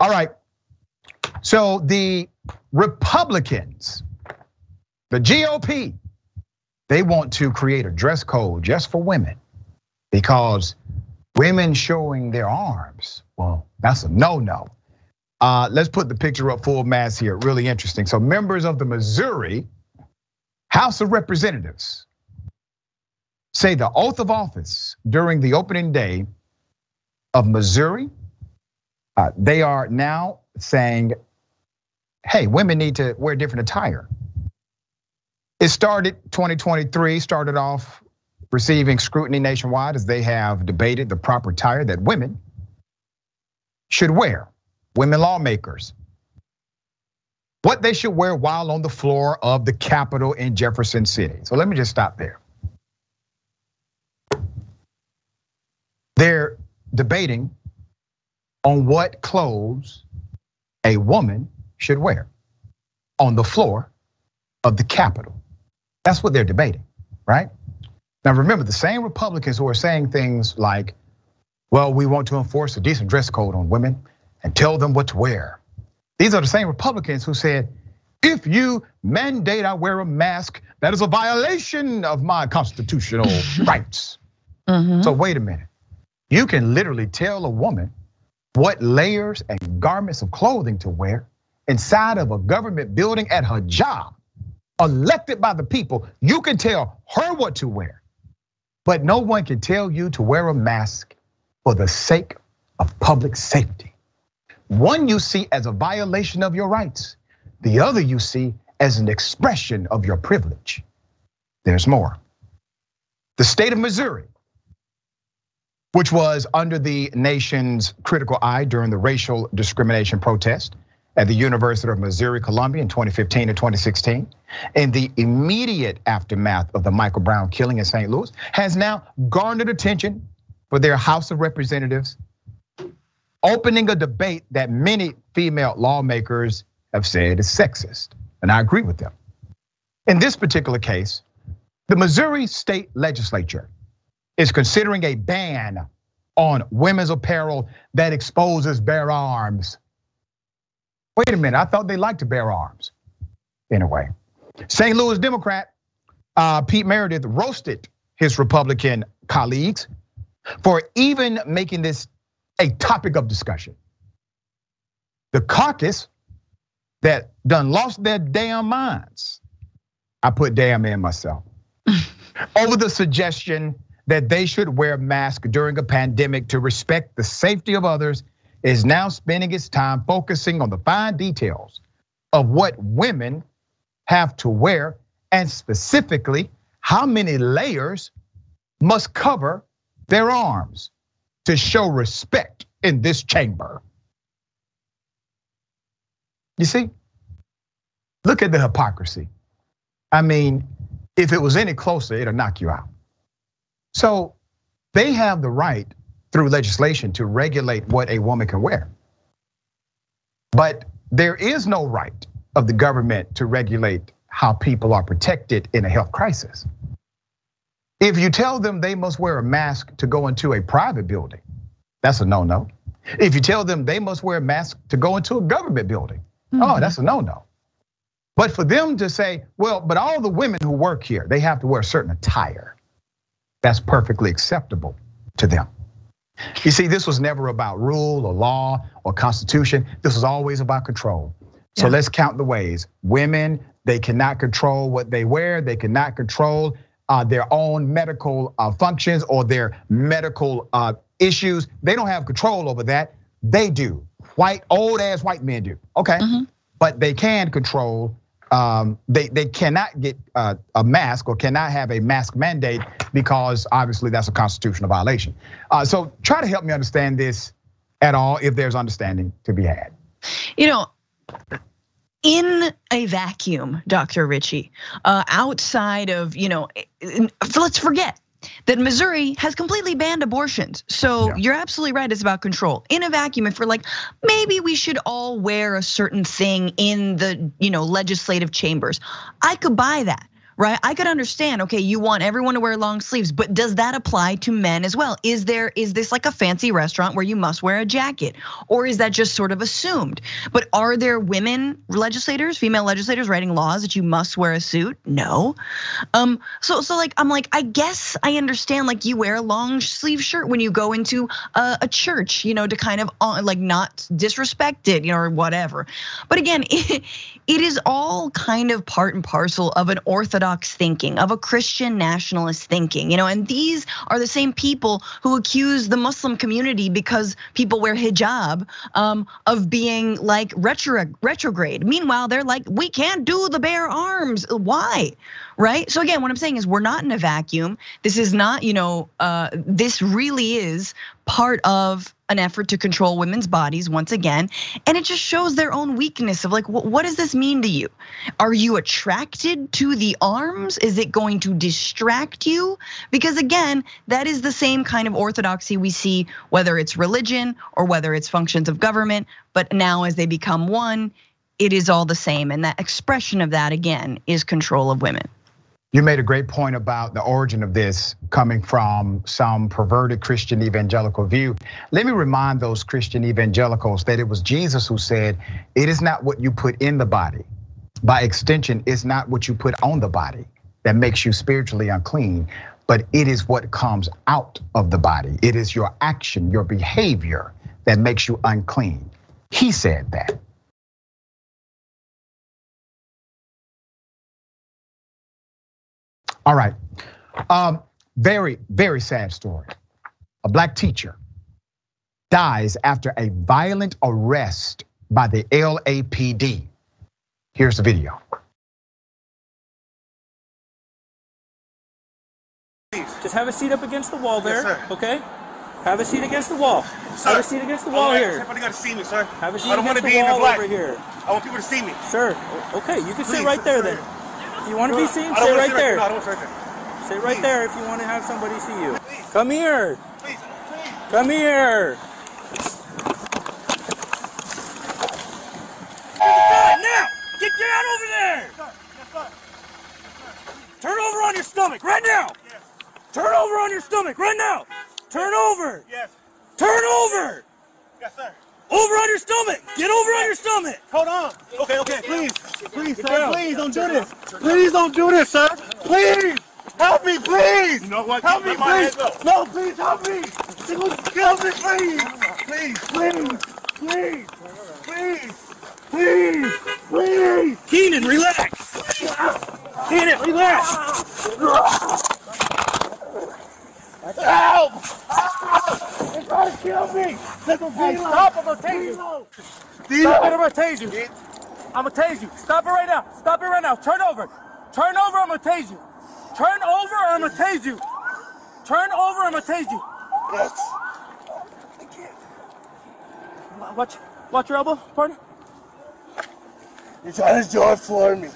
All right. So the Republicans, the GOP, they want to create a dress code just for women because women showing their arms, well, that's a no-no. Uh, let's put the picture up full mass here, really interesting. So members of the Missouri House of Representatives say the oath of office during the opening day of Missouri, uh, they are now saying, hey, women need to wear different attire. It started 2023, started off receiving scrutiny nationwide as they have debated the proper attire that women should wear, women lawmakers. What they should wear while on the floor of the Capitol in Jefferson City. So let me just stop there. They're debating on what clothes a woman should wear on the floor of the Capitol. That's what they're debating, right? Now remember, the same Republicans who are saying things like, well, we want to enforce a decent dress code on women and tell them what to wear. These are the same Republicans who said, if you mandate I wear a mask, that is a violation of my constitutional rights. Mm-hmm. So wait a minute. You can literally tell a woman what layers and garments of clothing to wear inside of a government building at her job, elected by the people. You can tell her what to wear, but no one can tell you to wear a mask for the sake of public safety. One you see as a violation of your rights, the other you see as an expression of your privilege. There's more. The state of Missouri which was under the nation's critical eye during the racial discrimination protest at the University of Missouri Columbia in 2015 and 2016, in the immediate aftermath of the Michael Brown killing in St. Louis, has now garnered attention for their House of Representatives, opening a debate that many female lawmakers have said is sexist. And I agree with them. In this particular case, the Missouri state legislature is considering a ban on women's apparel that exposes bare arms. Wait a minute, I thought they liked to bear arms. Anyway, St. Louis Democrat uh, Pete Merideth roasted his Republican colleagues for even making this a topic of discussion. The caucus that done lost their damn minds. I put damn in myself. over the suggestion that they should wear masks during a pandemic to respect the safety of others is now spending its time focusing on the fine details of what women have to wear and specifically how many layers must cover their arms to show respect in this chamber. You see, look at the hypocrisy. I mean, if it was any closer, it'll knock you out. So they have the right through legislation to regulate what a woman can wear. But there is no right of the government to regulate how people are protected in a health crisis. If you tell them they must wear a mask to go into a private building, that's a no-no. If you tell them they must wear a mask to go into a government building, oh, mm-hmm. that's a no-no. But for them to say, well, but all the women who work here, they have to wear a certain attire that's perfectly acceptable to them. You see, this was never about rule or law or constitution. This was always about control. So yeah. let's count the ways. Women, they cannot control what they wear. They cannot control uh, their own medical uh, functions or their medical uh, issues. They don't have control over that. They do. White, old ass white men do. Okay. Mm-hmm. But they can control um, they they cannot get uh, a mask or cannot have a mask mandate because obviously that's a constitutional violation. Uh, so try to help me understand this at all, if there's understanding to be had. You know, in a vacuum, Dr. Richey, uh, outside of, you know, let's forget that Missouri has completely banned abortions. So yeah. you're absolutely right. It's about control. In a vacuum, if we're like, maybe we should all wear a certain thing in the, you know, legislative chambers, I could buy that right? I could understand, okay, you want everyone to wear long sleeves, but does that apply to men as well? Is there is this like a fancy restaurant where you must wear a jacket or is that just sort of assumed? But are there women legislators, female legislators writing laws that you must wear a suit? No. Um so so like I'm like I guess I understand like you wear a long sleeve shirt when you go into a, a church, you know, to kind of uh, like not disrespect it, you know, or whatever. But again, it, it is all kind of part and parcel of an orthodox thinking, of a Christian nationalist thinking, you know, and these are the same people who accuse the Muslim community because people wear hijab um, of being like retro, retrograde. Meanwhile, they're like, we can't do the bare arms. Why? Right? So again, what I'm saying is we're not in a vacuum. This is not, you know, uh, this really is part of an effort to control women's bodies once again. And it just shows their own weakness of like, what does this mean to you? Are you attracted to the arms? Is it going to distract you? Because again, that is the same kind of orthodoxy we see, whether it's religion or whether it's functions of government. But now as they become one, it is all the same. And that expression of that again is control of women. You made a great point about the origin of this coming from some perverted Christian evangelical view. Let me remind those Christian evangelicals that it was Jesus who said, It is not what you put in the body. By extension, it's not what you put on the body that makes you spiritually unclean, but it is what comes out of the body. It is your action, your behavior that makes you unclean. He said that. All right. Um, very, very sad story. A black teacher dies after a violent arrest by the LAPD. Here's the video. Just have a seat up against the wall there, yes, okay? Have a seat against the wall. Sir, have a seat against the wall here. Everybody got to see me, sir. Have a seat I don't want to be in the black. over here. I want people to see me. Sir, okay, you can Please, sit right there then. If you want to be seen, sit right there. No, I don't want to right there. Sit right there if you want to have somebody see you. Come here. Come here. Now, get down over there. Turn over on your stomach right now. Turn over on your stomach right now. Turn over. Yes. Turn over. Yes, sir. Over on your stomach. Get over on your stomach. Hold on. Okay, okay, please. Please, sir. Please don't do this. Please don't do this, sir. Please. Help me, please. You know what? Help me, please. No, please help me. Help me, please. Please, please, please, please, please, please. Keenan, relax. Keenan, relax. Help! They're trying to kill me! Hey, stop, I'm gonna tase you! Stop it, I'm gonna tase you! I'm gonna tase you! Stop it right now! Stop it right now! Turn over! Turn over, I'm gonna tase you! Turn over, I'm gonna tase you! Turn over, I'm gonna tase you! Yes. I can't. Watch, watch your elbow, partner. You're trying to join for me.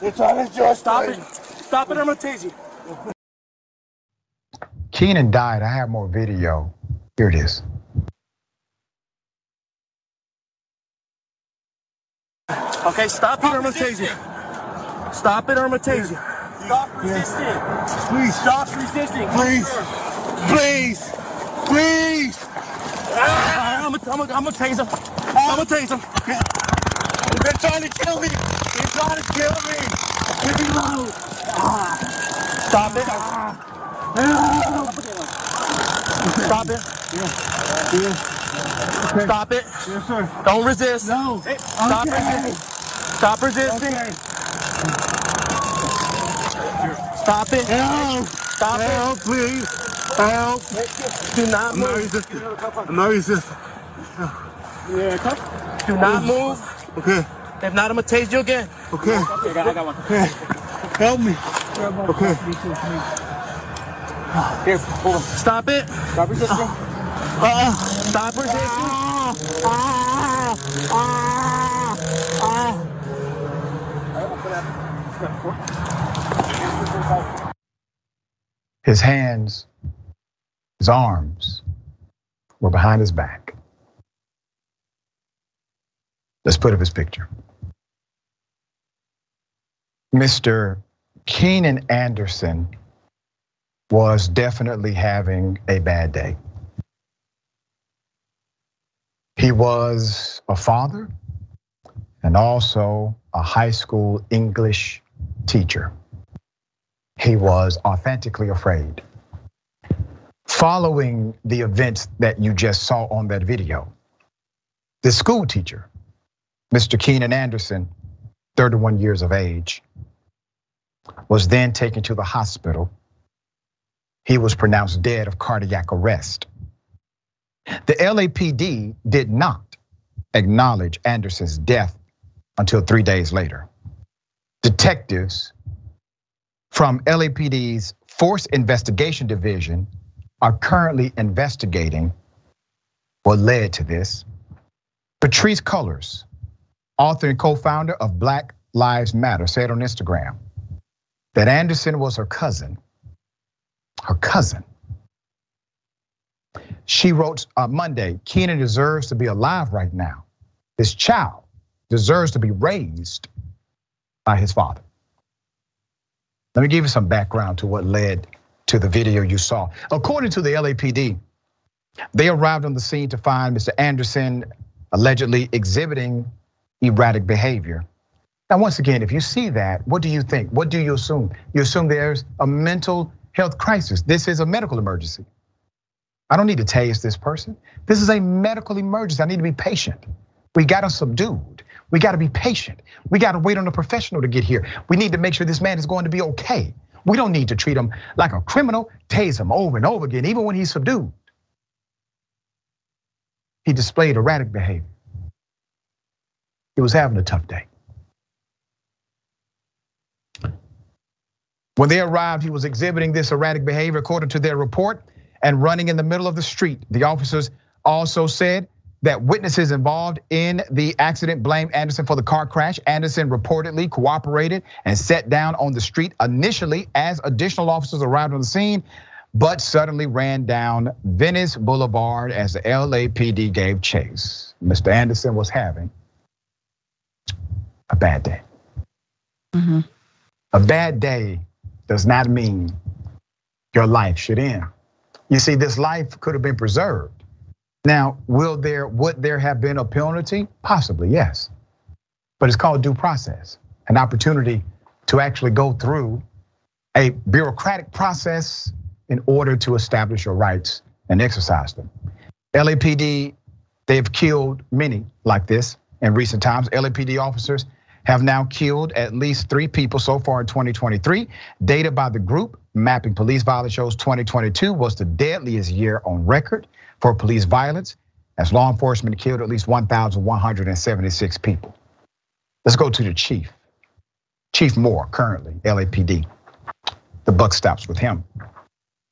You're trying to join Stop it. Stop it, I'm gonna tase you. Keenan died. I have more video. Here it is. Okay, stop it or I'm gonna tase you. Stop it or I'm gonna tase you. Stop resisting. Yes. Please. Stop resisting. Please. Please. Please. Ah, I'm gonna I'm I'm tase him. I'm gonna tase him. They're trying to kill me. They're trying to kill me. Give me low. Stop it. Ah. Stop it. Yeah. Yeah. Okay. Stop it. Yes, sir. Don't resist. No. Stop okay. resisting. Stop resisting. Okay. Stop it. Help. Stop Help, it. please. Help. Do not I'm move. not resisting. I'm not resisting. Yeah, come. Do not move. Okay. If not, I'm gonna tase you again. Okay. Okay, I got, I got one. Okay. Help me. Okay. Here, hold on. Stop it. Stop resisting. Uh, stop resisting. Ah, ah, ah, His hands, his arms were behind his back. Let's put up his picture. Mr. Keenan Anderson was definitely having a bad day. He was a father and also a high school English teacher. He was authentically afraid. Following the events that you just saw on that video, the school teacher, Mr. Keenan Anderson, 31 years of age, was then taken to the hospital. He was pronounced dead of cardiac arrest. The LAPD did not acknowledge Anderson's death until three days later. Detectives from LAPD's Force Investigation Division are currently investigating what led to this. Patrisse Cullors, author and co founder of Black Lives Matter, said on Instagram that Anderson was her cousin. Her cousin. She wrote on Monday, Keenan deserves to be alive right now. This child deserves to be raised by his father. Let me give you some background to what led to the video you saw. According to the LAPD, they arrived on the scene to find Mr. Anderson allegedly exhibiting erratic behavior. Now, once again, if you see that, what do you think? What do you assume? You assume there's a mental health crisis. This is a medical emergency. I don't need to tase this person. This is a medical emergency. I need to be patient. We got him subdued. We got to be patient. We got to wait on a professional to get here. We need to make sure this man is going to be okay. We don't need to treat him like a criminal, tase him over and over again, even when he's subdued. He displayed erratic behavior. He was having a tough day. When they arrived, he was exhibiting this erratic behavior according to their report and running in the middle of the street. The officers also said that witnesses involved in the accident blamed Anderson for the car crash. Anderson reportedly cooperated and sat down on the street initially as additional officers arrived on the scene, but suddenly ran down Venice Boulevard as the LAPD gave chase. Mr. Anderson was having a bad day. Mm-hmm. A bad day does not mean your life should end. You see, this life could have been preserved now, will there would there have been a penalty? Possibly, yes. But it's called due process, an opportunity to actually go through a bureaucratic process in order to establish your rights and exercise them. LAPD, they've killed many like this in recent times. LAPD officers have now killed at least three people so far in 2023. Data by the group mapping police violence shows 2022 was the deadliest year on record for police violence as law enforcement killed at least 1,176 people. Let's go to the chief. Chief Moore, currently LAPD. The buck stops with him.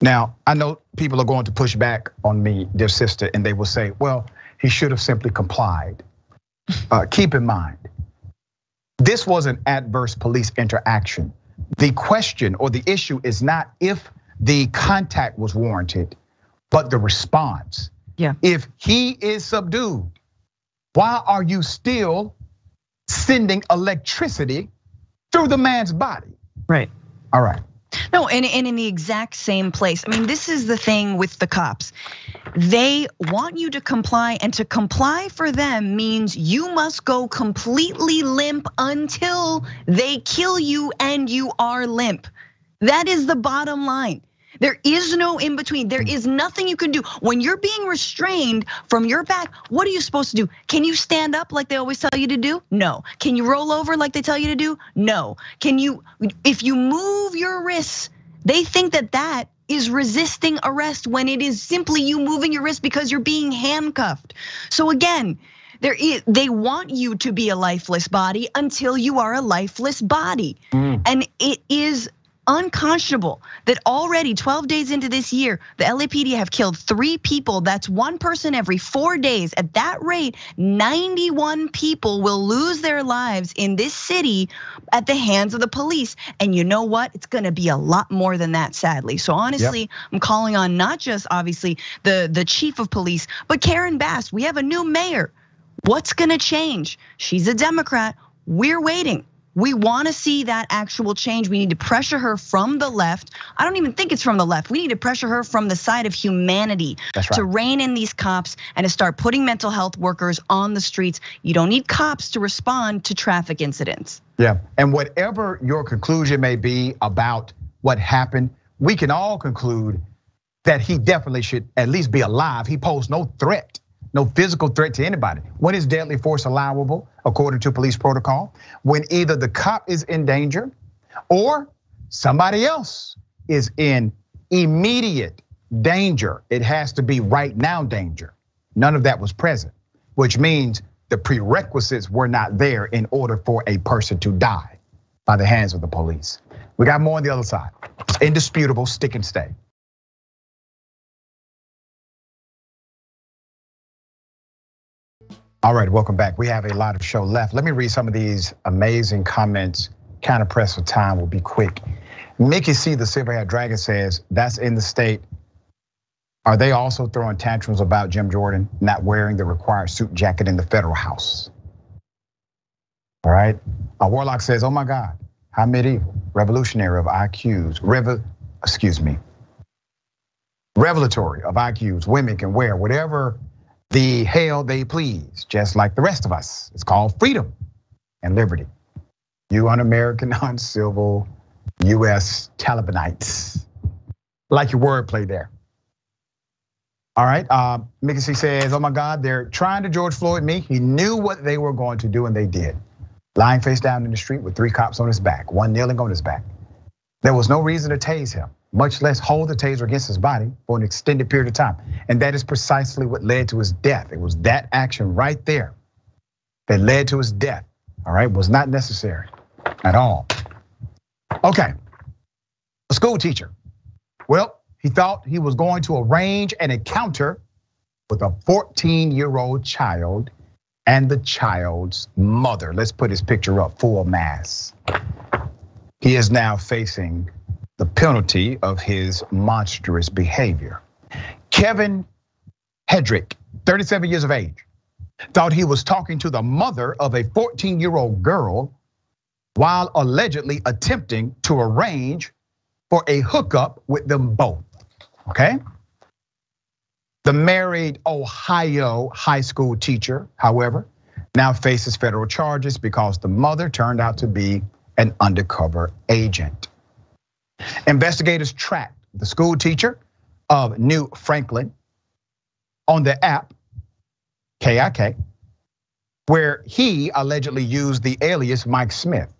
Now, I know people are going to push back on me, dear sister, and they will say, well, he should have simply complied. Uh, keep in mind, this was an adverse police interaction. The question or the issue is not if the contact was warranted, but the response. Yeah. If he is subdued, why are you still sending electricity through the man's body? Right. All right. No, and, and in the exact same place. I mean, this is the thing with the cops. They want you to comply, and to comply for them means you must go completely limp until they kill you and you are limp. That is the bottom line. There is no in between. There is nothing you can do. When you're being restrained from your back, what are you supposed to do? Can you stand up like they always tell you to do? No. Can you roll over like they tell you to do? No. Can you, if you move your wrists, they think that that is resisting arrest when it is simply you moving your wrist because you're being handcuffed. So again, There is, they want you to be a lifeless body until you are a lifeless body. Mm. And it is unconscionable that already 12 days into this year, the LAPD have killed three people. That's one person every four days. At that rate, 91 people will lose their lives in this city at the hands of the police. And you know what? It's gonna be a lot more than that, sadly. So honestly, yep. I'm calling on not just obviously the, the chief of police, but Karen Bass. We have a new mayor. What's gonna change? She's a Democrat. We're waiting. We want to see that actual change. We need to pressure her from the left. I don't even think it's from the left. We need to pressure her from the side of humanity right. to rein in these cops and to start putting mental health workers on the streets. You don't need cops to respond to traffic incidents. Yeah, and whatever your conclusion may be about what happened, we can all conclude that he definitely should at least be alive. He posed no threat no physical threat to anybody. When is deadly force allowable according to police protocol? When either the cop is in danger or somebody else is in immediate danger. It has to be right now danger. None of that was present, which means the prerequisites were not there in order for a person to die by the hands of the police. We got more on the other side. It's indisputable, stick and stay. All right, welcome back. We have a lot of show left. Let me read some of these amazing comments. Kind of press for time, we'll be quick. Mickey C, the Silverhead Dragon says, that's in the state. Are they also throwing tantrums about Jim Jordan not wearing the required suit jacket in the federal house? All right. A Warlock says, oh my God, how medieval, revolutionary of IQs, revel, excuse me, revelatory of IQs. Women can wear whatever the hell they please, just like the rest of us. It's called freedom and liberty. You un-American, uncivil US Talibanites. Like your wordplay there. All right, uh, Mickey says, oh my God, they're trying to George Floyd me. He knew what they were going to do and they did. Lying face down in the street with three cops on his back, one kneeling on his back. There was no reason to tase him much less hold the taser against his body for an extended period of time. And that is precisely what led to his death. It was that action right there that led to his death. All right, was not necessary at all. Okay, a school teacher. Well, he thought he was going to arrange an encounter with a 14 year old child and the child's mother. Let's put his picture up full mass. He is now facing the penalty of his monstrous behavior. Kevin Hedrick, 37 years of age, thought he was talking to the mother of a 14 year old girl while allegedly attempting to arrange for a hookup with them both. Okay? The married Ohio high school teacher, however, now faces federal charges because the mother turned out to be an undercover agent. Investigators tracked the school teacher of New Franklin on the app KIK, where he allegedly used the alias Mike Smith,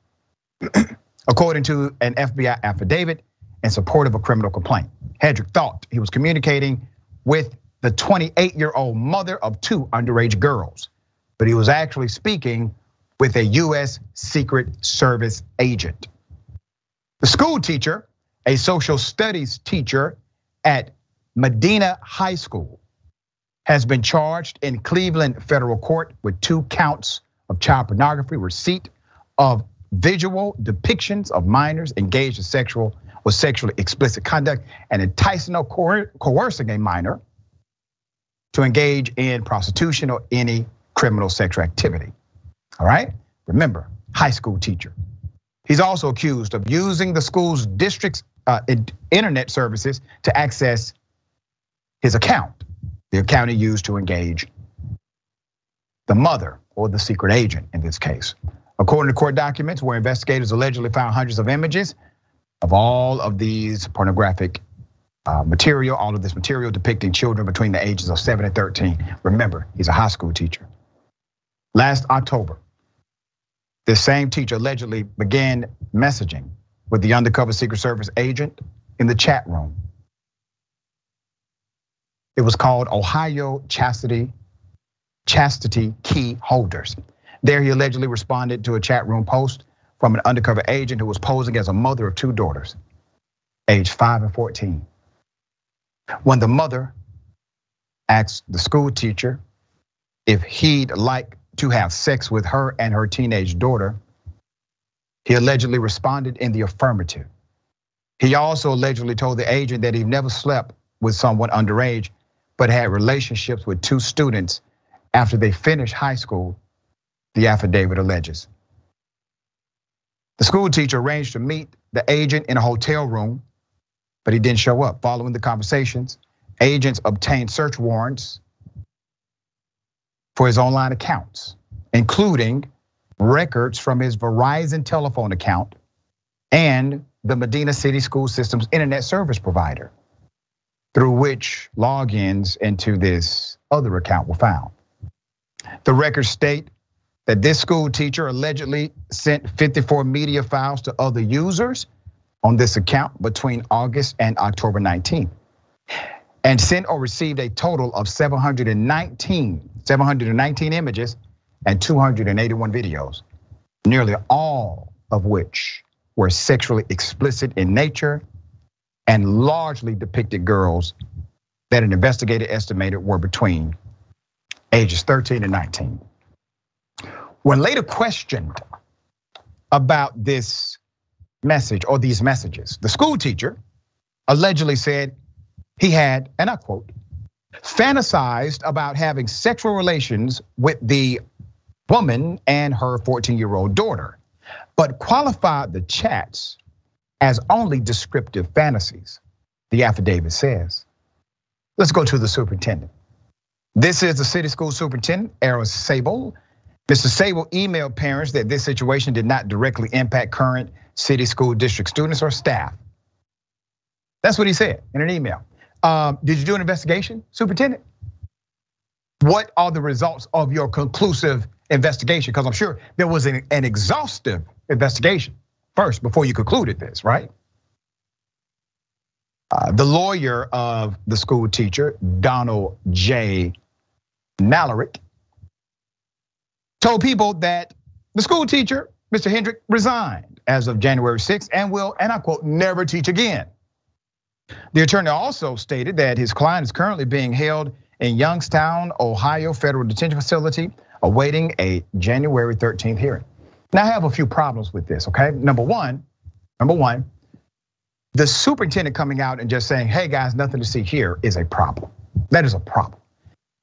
according to an FBI affidavit in support of a criminal complaint. Hedrick thought he was communicating with the 28 year old mother of two underage girls, but he was actually speaking with a US Secret Service agent. The school teacher a social studies teacher at Medina High School, has been charged in Cleveland federal court with two counts of child pornography, receipt of visual depictions of minors engaged in sexual or sexually explicit conduct, and enticing or coercing a minor to engage in prostitution or any criminal sexual activity. All right? Remember, high school teacher. He's also accused of using the school's district's uh, internet services to access his account, the account he used to engage the mother or the secret agent in this case. According to court documents, where investigators allegedly found hundreds of images of all of these pornographic uh, material, all of this material depicting children between the ages of 7 and 13. Remember, he's a high school teacher. Last October, this same teacher allegedly began messaging with the undercover Secret Service agent in the chat room. It was called Ohio Chastity chastity key holders. There, he allegedly responded to a chat room post from an undercover agent who was posing as a mother of two daughters, aged 5 and 14. When the mother asked the school teacher if he'd like to have sex with her and her teenage daughter, he allegedly responded in the affirmative. He also allegedly told the agent that he never slept with someone underage, but had relationships with two students after they finished high school, the affidavit alleges. The school teacher arranged to meet the agent in a hotel room, but he didn't show up. Following the conversations, agents obtained search warrants for his online accounts, including records from his Verizon telephone account and the Medina City School System's internet service provider, through which logins into this other account were found. The records state that this school teacher allegedly sent 54 media files to other users on this account between August and October 19th and sent or received a total of 719, 719 images and 281 videos, nearly all of which were sexually explicit in nature and largely depicted girls that an investigator estimated were between ages 13 and 19. When later questioned about this message or these messages, the school teacher allegedly said he had, and I quote, fantasized about having sexual relations with the woman and her 14 year old daughter, but qualified the chats as only descriptive fantasies, the affidavit says. Let's go to the superintendent. This is the city school superintendent, Aaron Sable. Mr. Sable emailed parents that this situation did not directly impact current city school district students or staff. That's what he said in an email. Um, did you do an investigation, superintendent? What are the results of your conclusive investigation? Because I'm sure there was an, an exhaustive investigation first before you concluded this, right? Uh, the lawyer of the school teacher, Donald J. Mallory, told people that the school teacher, Mr. Hendrick, resigned as of January 6th and will, and I quote, never teach again. The attorney also stated that his client is currently being held in Youngstown, Ohio federal detention facility, awaiting a January 13th hearing. Now, I have a few problems with this, okay? Number one, number one, the superintendent coming out and just saying, hey guys, nothing to see here is a problem. That is a problem.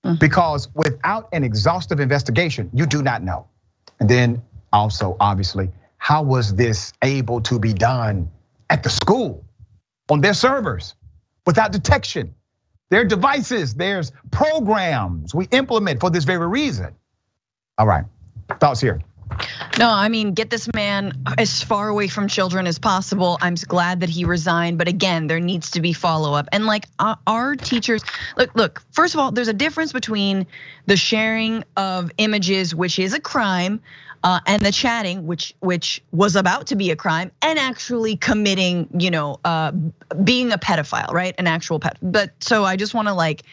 Mm-hmm. Because without an exhaustive investigation, you do not know. And then also, obviously, how was this able to be done at the school on their servers without detection? Their devices, there's programs we implement for this very reason. All right, thoughts here. No, I mean, get this man as far away from children as possible. I'm glad that he resigned, but again, there needs to be follow up. And like our teachers, look, look. First of all, there's a difference between the sharing of images, which is a crime, uh, and the chatting, which which was about to be a crime, and actually committing, you know, uh, being a pedophile, right? An actual pet. But so I just want to like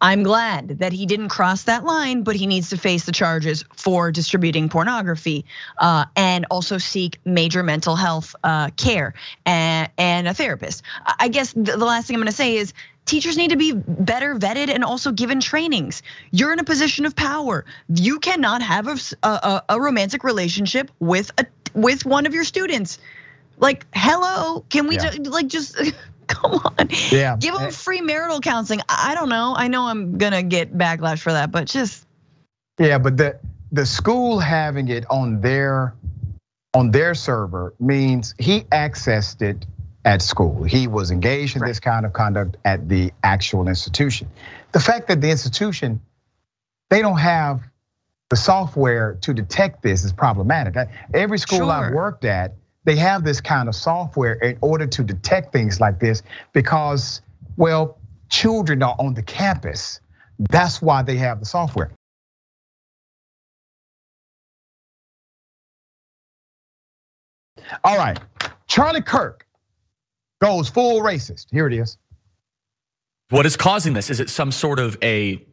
I'm glad that he didn't cross that line, but he needs to face the charges for distributing pornography uh, and also seek major mental health uh, care and, and a therapist. I guess the last thing I'm gonna say is teachers need to be better vetted and also given trainings. You're in a position of power. You cannot have a, a, a romantic relationship with a with one of your students. Like, hello, can we yeah. just like just Come on. Yeah. Give them eh. free marital counseling. I don't know. I know I'm gonna get backlash for that, but just. Yeah, but the the school having it on their on their server means he accessed it at school. He was engaged in right. this kind of conduct at the actual institution. The fact that the institution they don't have the software to detect this is problematic. Every school sure. I've worked at, they have this kind of software in order to detect things like this because, well, children are on the campus. That's why they have the software. All right, Charlie Kirk goes full racist. Here it is. What is causing this? Is it some sort of a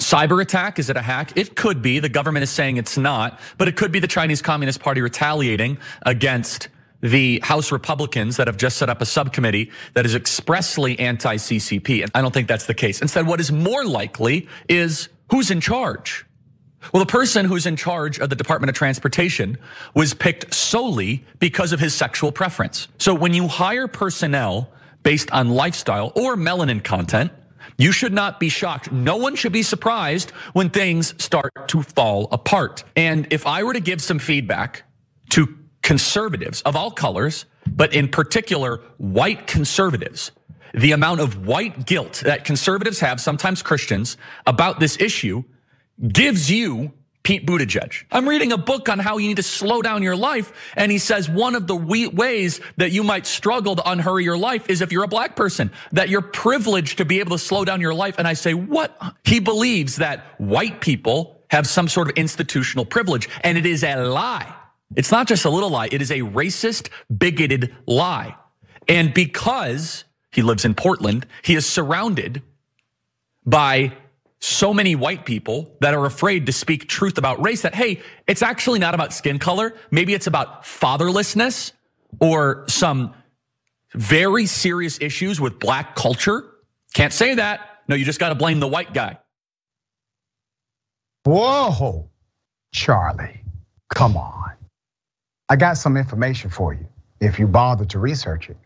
cyber attack? Is it a hack? It could be. The government is saying it's not, but it could be the Chinese Communist Party retaliating against the House Republicans that have just set up a subcommittee that is expressly anti CCP. And I don't think that's the case. Instead, what is more likely is who's in charge? Well, the person who's in charge of the Department of Transportation was picked solely because of his sexual preference. So when you hire personnel based on lifestyle or melanin content, you should not be shocked. No one should be surprised when things start to fall apart. And if I were to give some feedback to conservatives of all colors, but in particular, white conservatives, the amount of white guilt that conservatives have, sometimes Christians, about this issue gives you Pete Buttigieg. I'm reading a book on how you need to slow down your life. And he says one of the ways that you might struggle to unhurry your life is if you're a black person, that you're privileged to be able to slow down your life. And I say, what? He believes that white people have some sort of institutional privilege. And it is a lie. It's not just a little lie. It is a racist, bigoted lie. And because he lives in Portland, he is surrounded by so many white people that are afraid to speak truth about race that, hey, it's actually not about skin color. Maybe it's about fatherlessness or some very serious issues with black culture. Can't say that. No, you just got to blame the white guy. Whoa, Charlie, come on. I got some information for you if you bother to research it.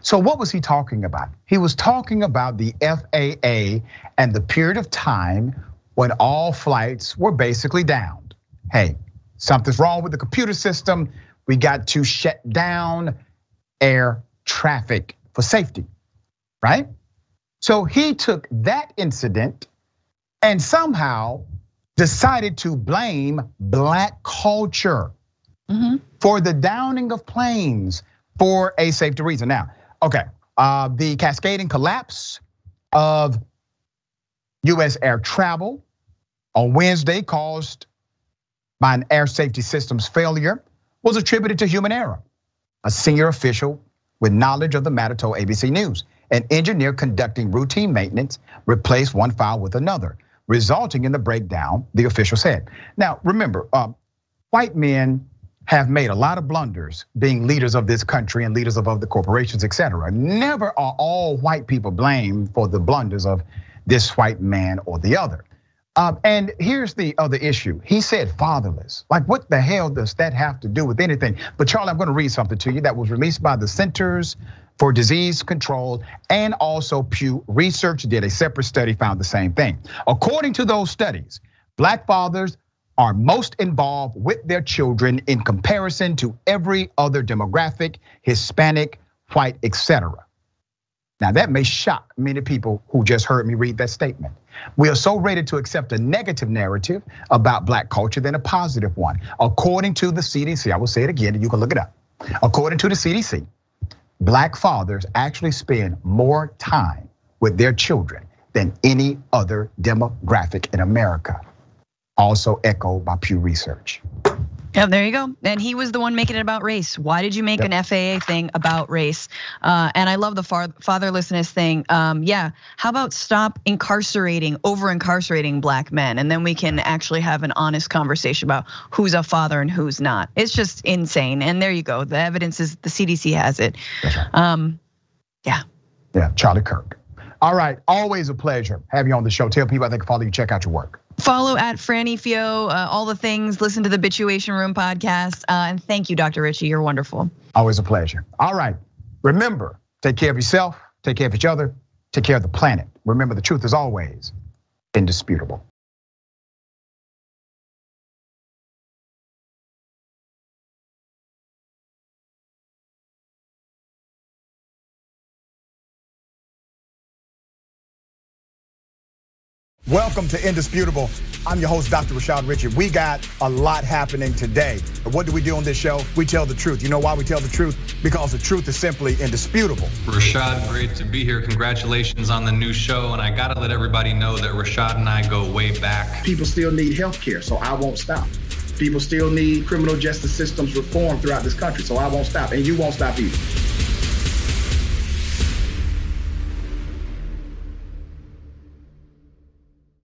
So, what was he talking about? He was talking about the FAA and the period of time when all flights were basically downed. Hey, something's wrong with the computer system. We got to shut down air traffic for safety, right? So he took that incident and somehow decided to blame black culture mm-hmm. for the downing of planes for a safety reason. Now, okay, uh, the cascading collapse of US air travel on Wednesday caused by an air safety systems failure was attributed to human error. A senior official with knowledge of the matter told ABC News an engineer conducting routine maintenance replaced one file with another, resulting in the breakdown, the official said. Now, remember, um, white men have made a lot of blunders being leaders of this country and leaders of other corporations, etc. Never are all white people blamed for the blunders of this white man or the other. Um, and here's the other issue. He said fatherless. Like, what the hell does that have to do with anything? But Charlie, I'm going to read something to you that was released by the Centers for Disease Control and also Pew Research did a separate study found the same thing. According to those studies, black fathers are most involved with their children in comparison to every other demographic, Hispanic, white, etc. Now that may shock many people who just heard me read that statement. We are so ready to accept a negative narrative about black culture than a positive one. According to the CDC, I will say it again, and you can look it up. According to the CDC, black fathers actually spend more time with their children than any other demographic in America also echoed by Pew Research. Yeah, there you go. And he was the one making it about race. Why did you make yep. an FAA thing about race? Uh, and I love the fatherlessness thing. Um, yeah, how about stop incarcerating, over incarcerating black men, and then we can actually have an honest conversation about who's a father and who's not. It's just insane. And there you go. The evidence is the CDC has it. Um, yeah. Yeah, Charlie Kirk. All right, always a pleasure have you on the show. Tell people I think follow you, check out your work. Follow at Franny Fio, uh, all the things. Listen to the Bitchuation Room podcast, uh, and thank you, Dr. Richey. You're wonderful. Always a pleasure. All right, remember, take care of yourself, take care of each other, take care of the planet. Remember, the truth is always indisputable. Welcome to Indisputable. I'm your host, Dr. Rashad Richey. We got a lot happening today. What do we do on this show? We tell the truth. You know why we tell the truth? Because the truth is simply indisputable. Rashad, great to be here. Congratulations on the new show. And I got to let everybody know that Rashad and I go way back. People still need health care, so I won't stop. People still need criminal justice systems reform throughout this country, so I won't stop. And you won't stop either.